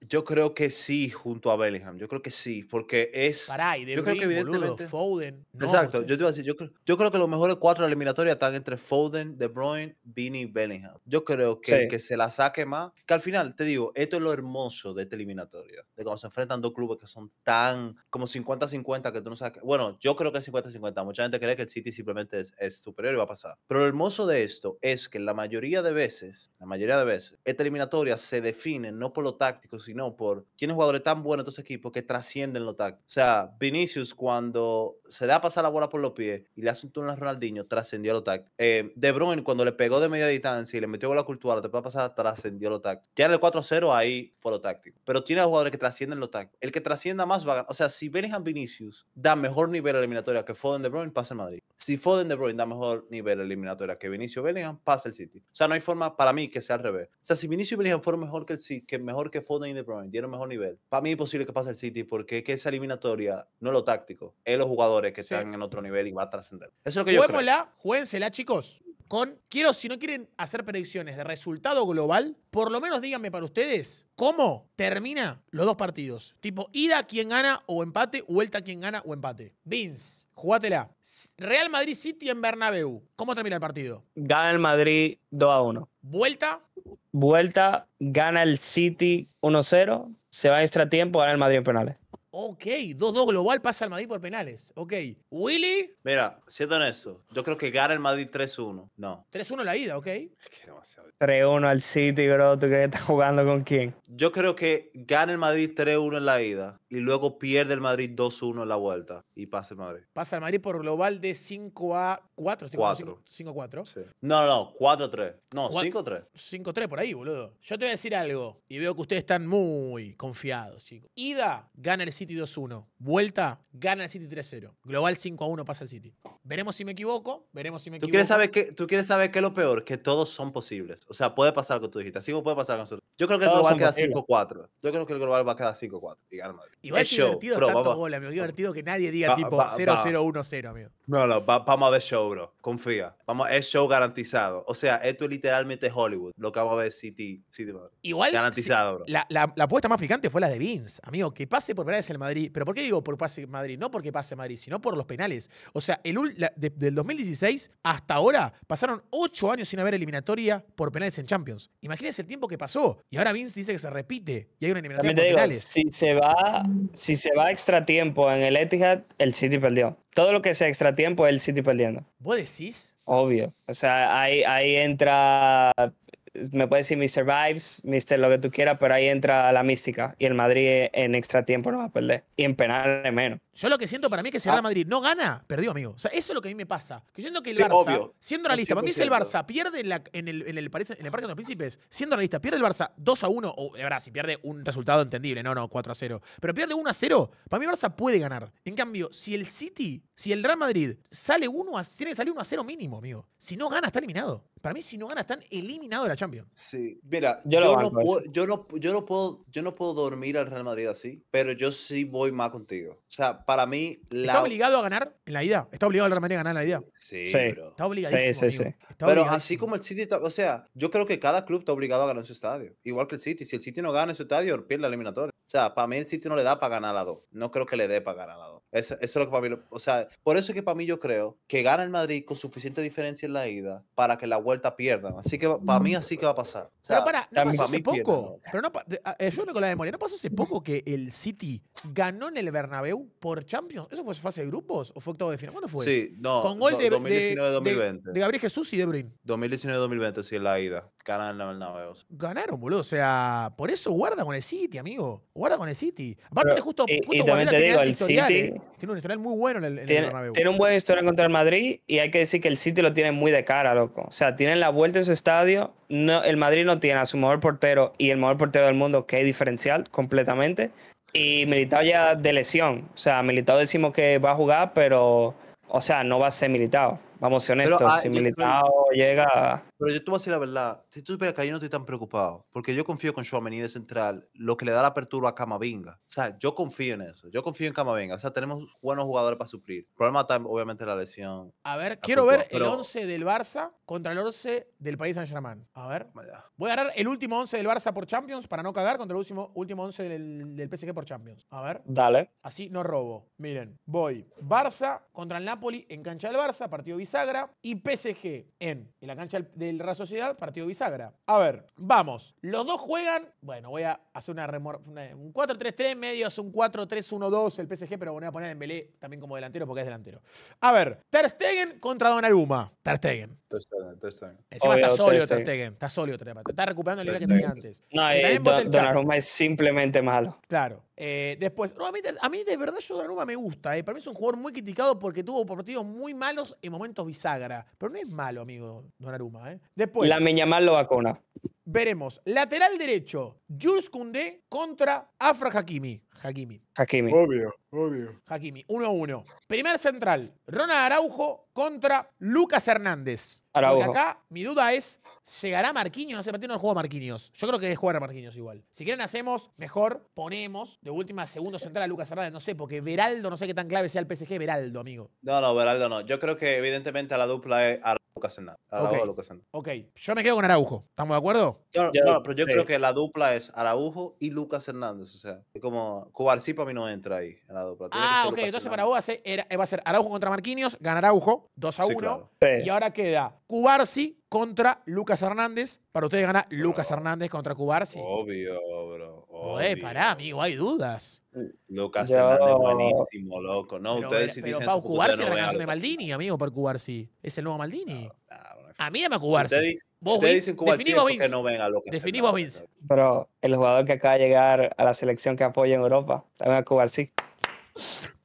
Yo creo que sí, junto a Bellingham. Yo creo que sí, porque es. Pará, y De Yo creo que Bruyne, boludo, evidentemente- Foden. No, Exacto, usted- yo te iba a decir, yo creo, yo creo que los mejores cuatro de la eliminatoria están entre Foden, De Bruyne, Vini y Bellingham. Yo creo que el Sí. que se la saque más, que al final, te digo, esto es lo hermoso de esta eliminatoria, de cuando se enfrentan dos clubes que son tan como 50-50 que tú no sabes, bueno, yo creo que es 50-50, mucha gente cree que el City simplemente es, es superior y va a pasar. Pero lo hermoso de esto es que la mayoría de veces, la mayoría de veces, esta eliminatoria se define no por lo táctico, sino por quiénes jugadores tan buenos de estos equipos que trascienden lo táctico. O sea, Vinicius cuando se da a pasar la bola por los pies y le hace un turno a Ronaldinho, trascendió lo táctico. Eh, de Bruyne cuando le pegó de media distancia y le metió bola cultural, la temporada pasada trascendió lo táctico. Ya en el 4-0 ahí fue lo táctico. Pero tiene jugadores que trascienden lo táctico. El que trascienda más va. O sea, si Bellingham Vinicius da mejor nivel a eliminatoria que Foden De Bruyne, pasa el Madrid. Si Foden De Bruyne da mejor nivel a eliminatoria que Vinicius Bellingham, pasa el City. O sea, no hay forma para mí que sea al revés. O sea, si Vinicius Bellingham fueron mejor que el City, que mejor que Foden y De Bruyne, tiene un mejor nivel. Para mí es imposible que pase el City porque es que esa eliminatoria no es lo táctico, es los jugadores que Sí. están en otro nivel y va a trascender. Eso es lo que yo creo. Juéguensela, chicos. Con, quiero, si no quieren hacer predicciones de resultado global, por lo menos díganme para ustedes cómo termina los dos partidos. Tipo, ida, quién gana o empate, vuelta, quién gana o empate. Vince, jugátela. Real Madrid City en Bernabéu. ¿Cómo termina el partido? Gana el Madrid 2 a 1. Vuelta, Vuelta, gana el City 1-0. Se va a extra tiempo, gana el Madrid en penales. Ok. 2-2 global, pasa al Madrid por penales. Ok. Willy, Mira, siendo honesto, yo creo que gana el Madrid 3-1. No, 3-1 la ida, ok. es que demasiado. 3-1 al City, bro. ¿Tú crees que estás jugando con quién? Yo creo que gana el Madrid 3-1 en la ida y luego pierde el Madrid 2-1 en la vuelta y pasa el Madrid. Pasa al Madrid por global de 5 a 4. Cuatro. 5 a 4. Sí. No, no, no, 4-3. No, Cua- 5-3. 5-3 por ahí, boludo. Yo te voy a decir algo y veo que ustedes están muy confiados, chicos. Ida, gana el City 2-1. Vuelta, gana el City 3-0. Global 5-1 pasa el City. Veremos si me equivoco, veremos si me ¿Tú equivoco. quieres, saber qué, ¿Tú quieres saber qué es lo peor? Que todos son posibles. O sea, puede pasar lo que tú dijiste. Así como puede pasar con nosotros. Yo creo que el Todos global son queda posibles. 5-4. Yo creo que el global va a quedar 5-4 y gana el Madrid. Igual es, divertido bro, tanto vamos. gol, amigo. Divertido que nadie diga Va- tipo va- 0-0-1-0, amigo. No, no, va- vamos a ver show, bro. Confía. Vamos, es show garantizado. O sea, esto es literalmente Hollywood. Lo que vamos a ver City, City Madrid. Igual. Garantizado, bro. sí, la, la- la apuesta más picante fue la de Vince, amigo. Que pase por penales el Madrid. ¿Pero por qué digo por pase Madrid? No porque pase Madrid, sino por los penales. O sea, el, la- de- del 2016 hasta ahora pasaron 8 años sin haber eliminatoria por penales en Champions. Imagínense el tiempo que pasó. Y ahora Vince dice que se repite y hay una eliminatoria por digo, penales. si se, va, si se va extra tiempo en el Etihad, el City perdió. Todo lo que sea extra tiempo, el City perdiendo. ¿Vos decís? Obvio. O sea, ahí, ahí entra, me puedes decir Mr. Vibes, Mr. lo que tú quieras, pero ahí entra la mística. Y el Madrid en extra tiempo no va a perder. Y en penales menos. Yo lo que siento para mí es que si el Ah. Real Madrid no gana, perdió, amigo. O sea, eso es lo que a mí me pasa. Que siento que el Sí, Barça, obvio. siendo realista, para mí si el 100%. Barça pierde en, la- en el, en, el París- en el Parque de los Príncipes, siendo realista, pierde el Barça 2 a 1, o de verdad, si pierde un resultado entendible, no, no, 4 a 0, pero pierde 1 a 0, para mí el Barça puede ganar. En cambio, si el City, si el Real Madrid sale 1 a, tiene que salir 1 a 0 mínimo, amigo. Si no gana, está eliminado. Para mí, si no gana, están eliminados de la Champions. Sí, mira, Yo no puedo, yo, no, yo, no puedo, yo no puedo dormir al Real Madrid así, pero yo sí voy más contigo. O sea, para mí, la... ¿Está obligado a ganar en la ida? ¿Está obligado el Real Madrid a ganar en la ida? Sí, Sí. bro. Está obligadísimo. Sí, sí, amigo. sí. Está Pero así como el City, está- o sea, yo creo que cada club está obligado a ganar en su estadio, igual que el City. Si el City no gana en su estadio, pierde la eliminatoria. O sea, para mí el City no le da para ganar a la dos. No creo que le dé para ganar a la dos. Eso, eso es lo que para mí, lo- o sea, por eso es que para mí yo creo que gana el Madrid con suficiente diferencia en la ida para que la vuelta pierdan. Así que para mí así que va a pasar. O sea, Pero para, ¿no pasó pa' hace poco? ¿no? Pero no, pa- de- a- ayúdame con la memoria. ¿No pasó hace poco que el City ganó en el Bernabéu por Champions? ¿Eso fue fase de grupos o fue octavo de final? ¿Cuándo fue? sí, no, Con gol de, de- 2019-2020. de- de Gabriel Jesús y De Bruyne. 2019-2020, sí, en la ida. El Bernabéu. Ganaron, boludo. O sea, por eso guarda con el City, amigo. Guarda con el City. Aparte, Pero- justo, y- y justo también te digo, el historial, City- ¿eh? Tiene un historial muy bueno en el, en el Tiene, Bernabéu. tiene un buen historia contra el Madrid y hay que decir que el City lo tiene muy de cara, loco. O sea, tienen la vuelta en su estadio. No, el Madrid no tiene a su mejor portero y el mejor portero del mundo, que es diferencial completamente. Y Militao ya de lesión. O sea, Militao decimos que va a jugar, pero, o sea, no va a ser Militao. Vamos a ser honestos. ah, si Militao llega. Pero yo te voy a decir la verdad, si tú ves que yo no estoy tan preocupado, porque yo confío con Chouameni de central, lo que le da la apertura a Camavinga. O sea, yo confío en eso, yo confío en Camavinga. O sea, tenemos buenos jugadores para suplir. El problema está, obviamente, la lesión. A ver, quiero ver el pero- 11 del Barça contra el 11 del Paris Saint-Germain. A ver. Vaya. Voy a agarrar el último 11 del Barça por Champions para no cagar contra el último, último 11 del, del PSG por Champions. A ver. Dale. Así no robo. Miren, voy Barça contra el Napoli en cancha del Barça, partido bisagra. Y PSG en, en la cancha del- del Real Sociedad, partido bisagra. A ver, vamos. Los dos juegan. Bueno, voy a hacer una, remor- una- un 4-3-3, medio es un 4-3-1-2 el PSG, pero voy a poner en Belé también como delantero porque es delantero. A ver, Ter Stegen contra Donnarumma. Ter Stegen. Ter Stegen, Ter Stegen. Encima Obvio, está sólido Ter Stegen. Stegen. Está sólido Ter Stegen. Está recuperando el nivel que tenía antes. No, Y eh, Don-. Donnarumma es simplemente malo. Claro. Eh, después, no, a, mí, a mí de verdad yo Donnarumma me gusta. eh. Para mí es un jugador muy criticado porque tuvo partidos muy malos en momentos bisagra. Pero no es malo, amigo, Donnarumma. ¿eh? Después, la Miñamal lo vacuna. veremos lateral derecho, Jules Koundé contra Afra Hakimi. Hakimi. Hakimi. Obvio, obvio. Hakimi, 1-1. Primer central, Ronald Araujo contra Lucas Hernández. Porque Araujo. acá mi duda es, ¿llegará Marquinhos? No sé, partido no juega Marquinhos. Yo creo que es jugar a Marquinhos igual. Si quieren hacemos, mejor ponemos de última segundo central a Lucas Hernández. No sé, porque Veraldo, no sé qué tan clave sea el PSG, Veraldo, amigo. No, no, Beraldo no. Yo creo que evidentemente a la dupla es Lucas Hernández. Araujo Ok. a Lucas Hernández. Ok, yo me quedo con Araujo. ¿Estamos de acuerdo? Yo- Yo- no, pero yo sí. creo que la dupla es Araujo y Lucas Hernández. O sea, es como Cubarsí para mí no entra ahí en la dupla. Tiene Ah, ok. Entonces para Hernández. vos va a ser, era- va a ser Araujo contra Marquinhos, gana Araujo, 2 a Sí, 1. claro. Sí. Y ahora queda Cubarsi contra Lucas Hernández. Para ustedes gana Lucas Bro. Hernández contra Cubarsi. Obvio, bro. Oye, pará, amigo, hay dudas. Lucas Yo- Hernández buenísimo, loco. No, pero ustedes si pero dicen Pau Cubarsi es no canción de Lucas Maldini, amigo, por Cubarsi. Es el nuego Maldini. No es- A mí dame a Si Cubarsi. ustedes dicen- Vos, si ustedes Vince, dicen Cubarsí definí es porque Vince. no ven a Lucas Hernández. Vince. Pero el jugador que acaba de llegar a la selección que apoya en Europa, también a Cubar, sí.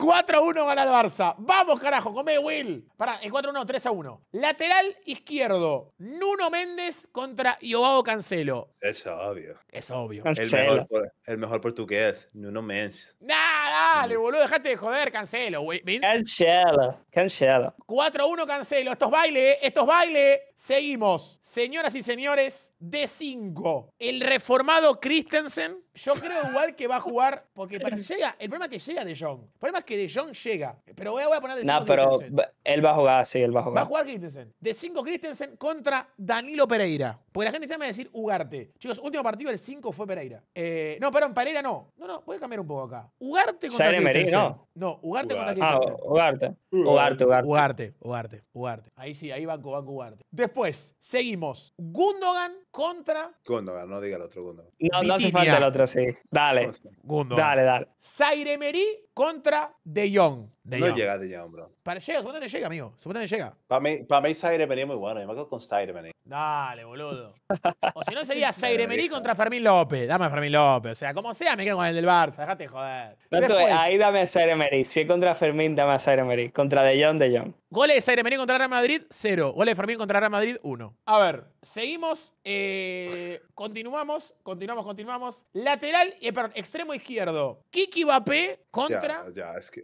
4-1 gana el Barça. Vamos, carajo, come Will. Pará, el 4-1, 3-1. Lateral izquierdo, Nuno Méndez contra Joao Cancelo. Eso, obvio. Es obvio. El mejor, por- el mejor portugués, Nuno Mendes. Nah, dale, boludo, dejate de joder, Cancelo, güey. Vince. Cancelo. Cancelo. 4-1 Cancelo. Esto es baile, ¿eh? esto es baile. Seguimos. Señoras y señores, de 5. El reformado Christensen. Yo creo igual que va a jugar. Porque para llega. El problema es que llega De Jong. El problema es que De Jong llega. Pero voy a, voy a poner de 5 No, pero Christensen. él va a jugar, sí, él va a Va a jugar. jugar Christensen. De 5 Christensen contra Danilo Pereira. Porque la gente se llama a decir Ugarte. Chicos, último partido del 5 fue Pereira. Eh, no, perdón, Pereira no. No, no, voy a cambiar un poco acá. Ugarte contra Emery, Christensen. ¿no? No, Ugarte contra. Ah, Christensen. Ugarte. Ugarte, Ugarte. Ugarte, Ugarte, Ugarte. Ahí sí, ahí banco, banco Ugarte. Después, seguimos. Gundogan contra Gundogan, no diga el otro Gundogan. No, no hace falta el otro, sí. Dale, Gundogan. dale, dale. Zaire Emery contra De Jong. De No Jong. llega de Jong, bro. Para, llega, supuestamente llega, amigo. Supuestamente llega. Para mí, para mí Zaire venía muy bueno. Yo me quedo con Zaire venía. Dale, boludo. O si no sería Zaire vieja. contra Fermín López. Dame a Fermín López. O sea, como sea, me quedo con el del Barça. Dejate de joder. No, tú, Después, ahí dame a Zaire. Si es contra Fermín, dame a Zaire. Contra De Jong, De Jong. Goles de Zaire contra Real Madrid, 0. Goles de Fermín contra Real Madrid, 1. A ver, seguimos. eh, continuamos, continuamos, continuamos. Lateral, eh, perdón, extremo izquierdo. Kiki Mbappé contra. Ya, ya, esqui-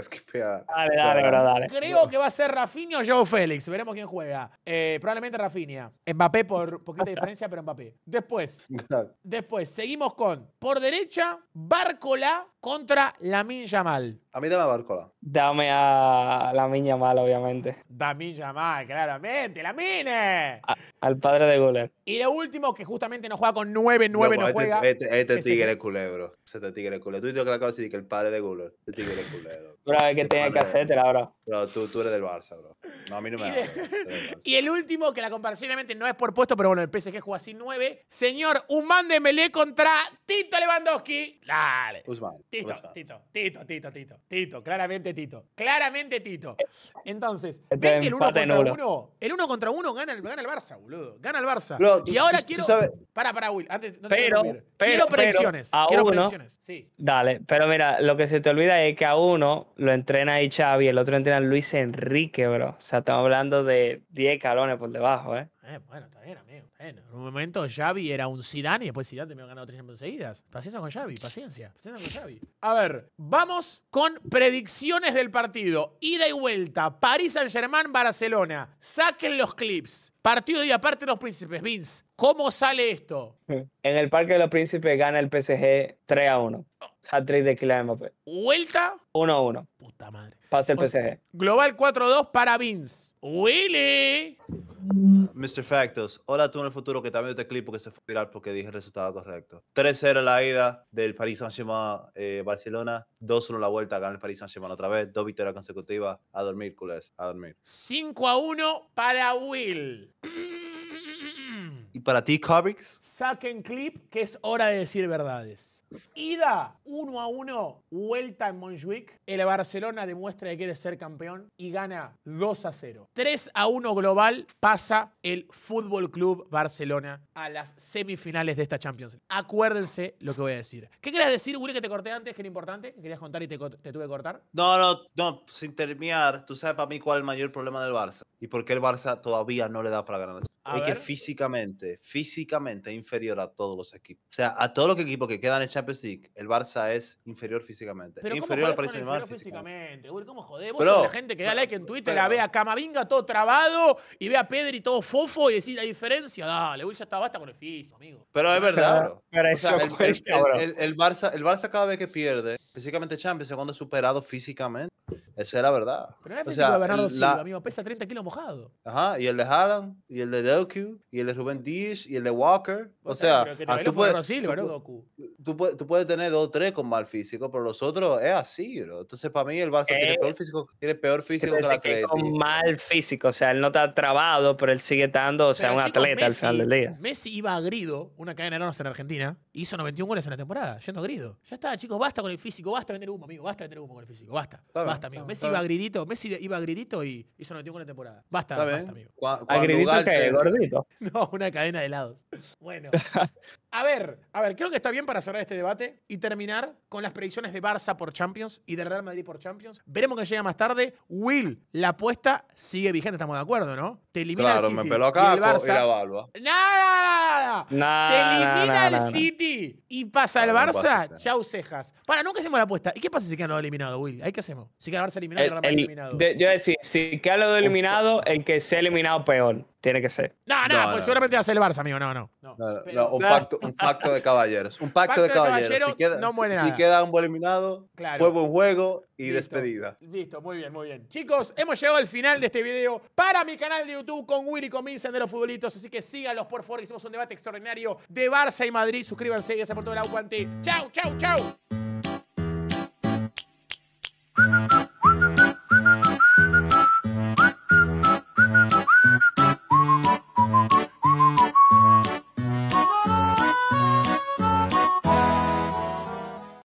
esquipea, esquipea. Dale, dale, bro, dale. Creo que va a ser Rafinha o Joe Félix. Veremos quién juega. Eh, probablemente Rafinha. Mbappé por poquita diferencia, pero Mbappé. Después, después, seguimos con, por derecha, Bárcola contra Lamin Yamal. A mí dame a Barcola. Dame a la miña mala, obviamente. Lamin Yamal, claramente, Lamine. A- al padre de Guller. Y lo último, que justamente no juega con 9, 9 no, Loco, juega. Este, este, este que tigre es culebro. Este tigre es culebro. Tú dices que le acabas de decir que el padre de Guller. Este tigre es culebro. Bro, es que tiene que Madre. hacértela, bro. Pero tú, tú eres del Barça, bro. No, a mí no me bro. Barça. Y el último, que la comparativamente no es por puesto, pero bueno, el PSG juega sin 9. Señor Humán de Melé contra Tito Lewandowski. Dale. Usman. Tito. Tito, Tito, Tito, Tito, Tito, claramente Tito, claramente Tito. Entonces, Este ven que el uno contra nulo. uno, el uno contra uno gana el, gana el Barça, boludo, gana el Barça. Bro, tú- y ahora tú- tú quiero, sabes- para, para, Will, antes, no te Pero, quiero pero, quiero pero, predicciones, a quiero uno- predicciones, sí. Dale, pero mira, lo que se te olvida es que a uno lo entrena ahí Xavi, el otro entrena Luis Enrique, bro. O sea, estamos hablando de 10 calones por debajo, ¿eh? Eh, bueno, está bien, amigo. está bien. En un momento Xavi era un Zidane y después Zidane terminó ganando tres Champions seguidas. Paciencia con Xavi, paciencia. Paciencia con Xavi. A ver, vamos con predicciones del partido. Ida y vuelta. París Saint-Germain, Barcelona. Saquen los clips. Partido y aparte los príncipes. Vince, ¿cómo sale esto? En el Parque de los Príncipes gana el PSG 3 a 1. Hat-trick de Kylian Mbappé. Vuelta. 1 a 1. Puta madre. Pasa el O sea- PSG. Global 4-2 para Vince. Willy. Mr. Factos, hola tú en el futuro que también este clip porque se fue viral porque dije el resultado correcto. 3-0 la ida del Paris Saint-Germain eh, Barcelona, 2-1 la vuelta, gana el Paris Saint-Germain otra vez, dos victorias consecutivas, a dormir, culés, a dormir. 5 a 1 para Will. ¿Y para ti, Comics? Saquen clip que es hora de decir verdades. Ida 1 a 1, vuelta en Montjuic. El Barcelona demuestra que quiere ser campeón y gana 2 a 0. 3 a 1 global pasa el Fútbol Club Barcelona a las semifinales de esta Champions League. Acuérdense lo que voy a decir. ¿Qué querías decir, Willy, que te corté antes, que era importante? ¿Que querías contar y te, te tuve que cortar? No, no, no, sin terminar, tú sabes para mí cuál es el mayor problema del Barça y por qué el Barça todavía no le da para ganar. A es que ver. físicamente, físicamente es inferior a todos los equipos. O sea, a todos los equipos que quedan en Champions League, el Barça es inferior físicamente. Pero ¿cómo inferior al Paris Saint-Germain físicamente. Güey, ¿Cómo jodés? Vos Pero- sos la gente que da like en Twitter, la pero- ve a Camavinga todo trabado y ve a Pedri todo fofo y decís la diferencia. Dale, Will, ya está, basta con el físico, amigo. Pero es verdad, bro. Pero O sea, eso el, el- cuenta, el- bro. el- el Barça, el Barça cada vez que pierde, físicamente Champions, es cuando es superado físicamente. Esa es la verdad. Pero no es O sea, de Bernardo la- Silva, amigo. Pesa 30 kilos mojado. Ajá, y el de Haaland, y el de Doku, y el de Rubén Díaz, y el de Walker. O Vos sabés, sea, pero que te ah, bailó tú, fue Bernardo puedes, Silva, tú no Doku. Tú puedes- tú puedes tener dos o tres con mal físico, pero los otros es así, bro. Entonces, para mí, el Barça tiene, Eh, peor físico, tiene peor físico que el que con mal físico, o sea, él no está trabado, pero él sigue estando, o sea, Pero, un chicos, atleta al Messi- final del día. Messi iba a Grido, una cadena de en Argentina, hizo 91 goles en la temporada, yendo a Grido. Ya está, chicos, basta con el físico, basta vender humo, amigo, basta vender humo con el físico, basta. Está basta, amigo. Messi está iba a. Gridito, Messi iba a Gridito y hizo 91 goles en la temporada. Basta, Está basta, bien. amigo. Que Ugarte- gordito. No, una cadena de helados. Bueno. A ver, a ver, creo que está bien para cerrar este debate y terminar con las predicciones de Barça por Champions y de Real Madrid por Champions. Veremos que llega más tarde. Will, la apuesta sigue vigente, estamos de acuerdo, ¿no? Te elimina Claro, el me City peló y acá el y la Barça. barba. No, no, no, no. Nah, Te elimina nah, el nah. City y pasa el pasa Barça. Chau, cejas. Para, nunca hacemos la apuesta. ¿Y qué pasa si queda no eliminado, Will? ¿Ahí qué hacemos? Si queda el Barça eliminado el El- eliminado. de- yo decir, si queda lo de eliminado, el que sea eliminado peor. Tiene que ser. No, no, pues seguramente va a ser el Barça, amigo. No, no. no. Pero, un, pacto, un, pacto, de caballeros. Un pacto, de, caballeros. si queda, no muere nada. si queda un buen eliminado, claro. fue buen juego y despedida. Listo, muy bien, muy bien. Chicos, hemos llegado al final de este video para mi canal de YouTube con Willy, con Vincent de los Futbolitos. Así que síganlos, por favor, hicimos un debate extraordinario de Barça y Madrid. Suscríbanse y gracias por todo el aguante. Chau, chau, chau.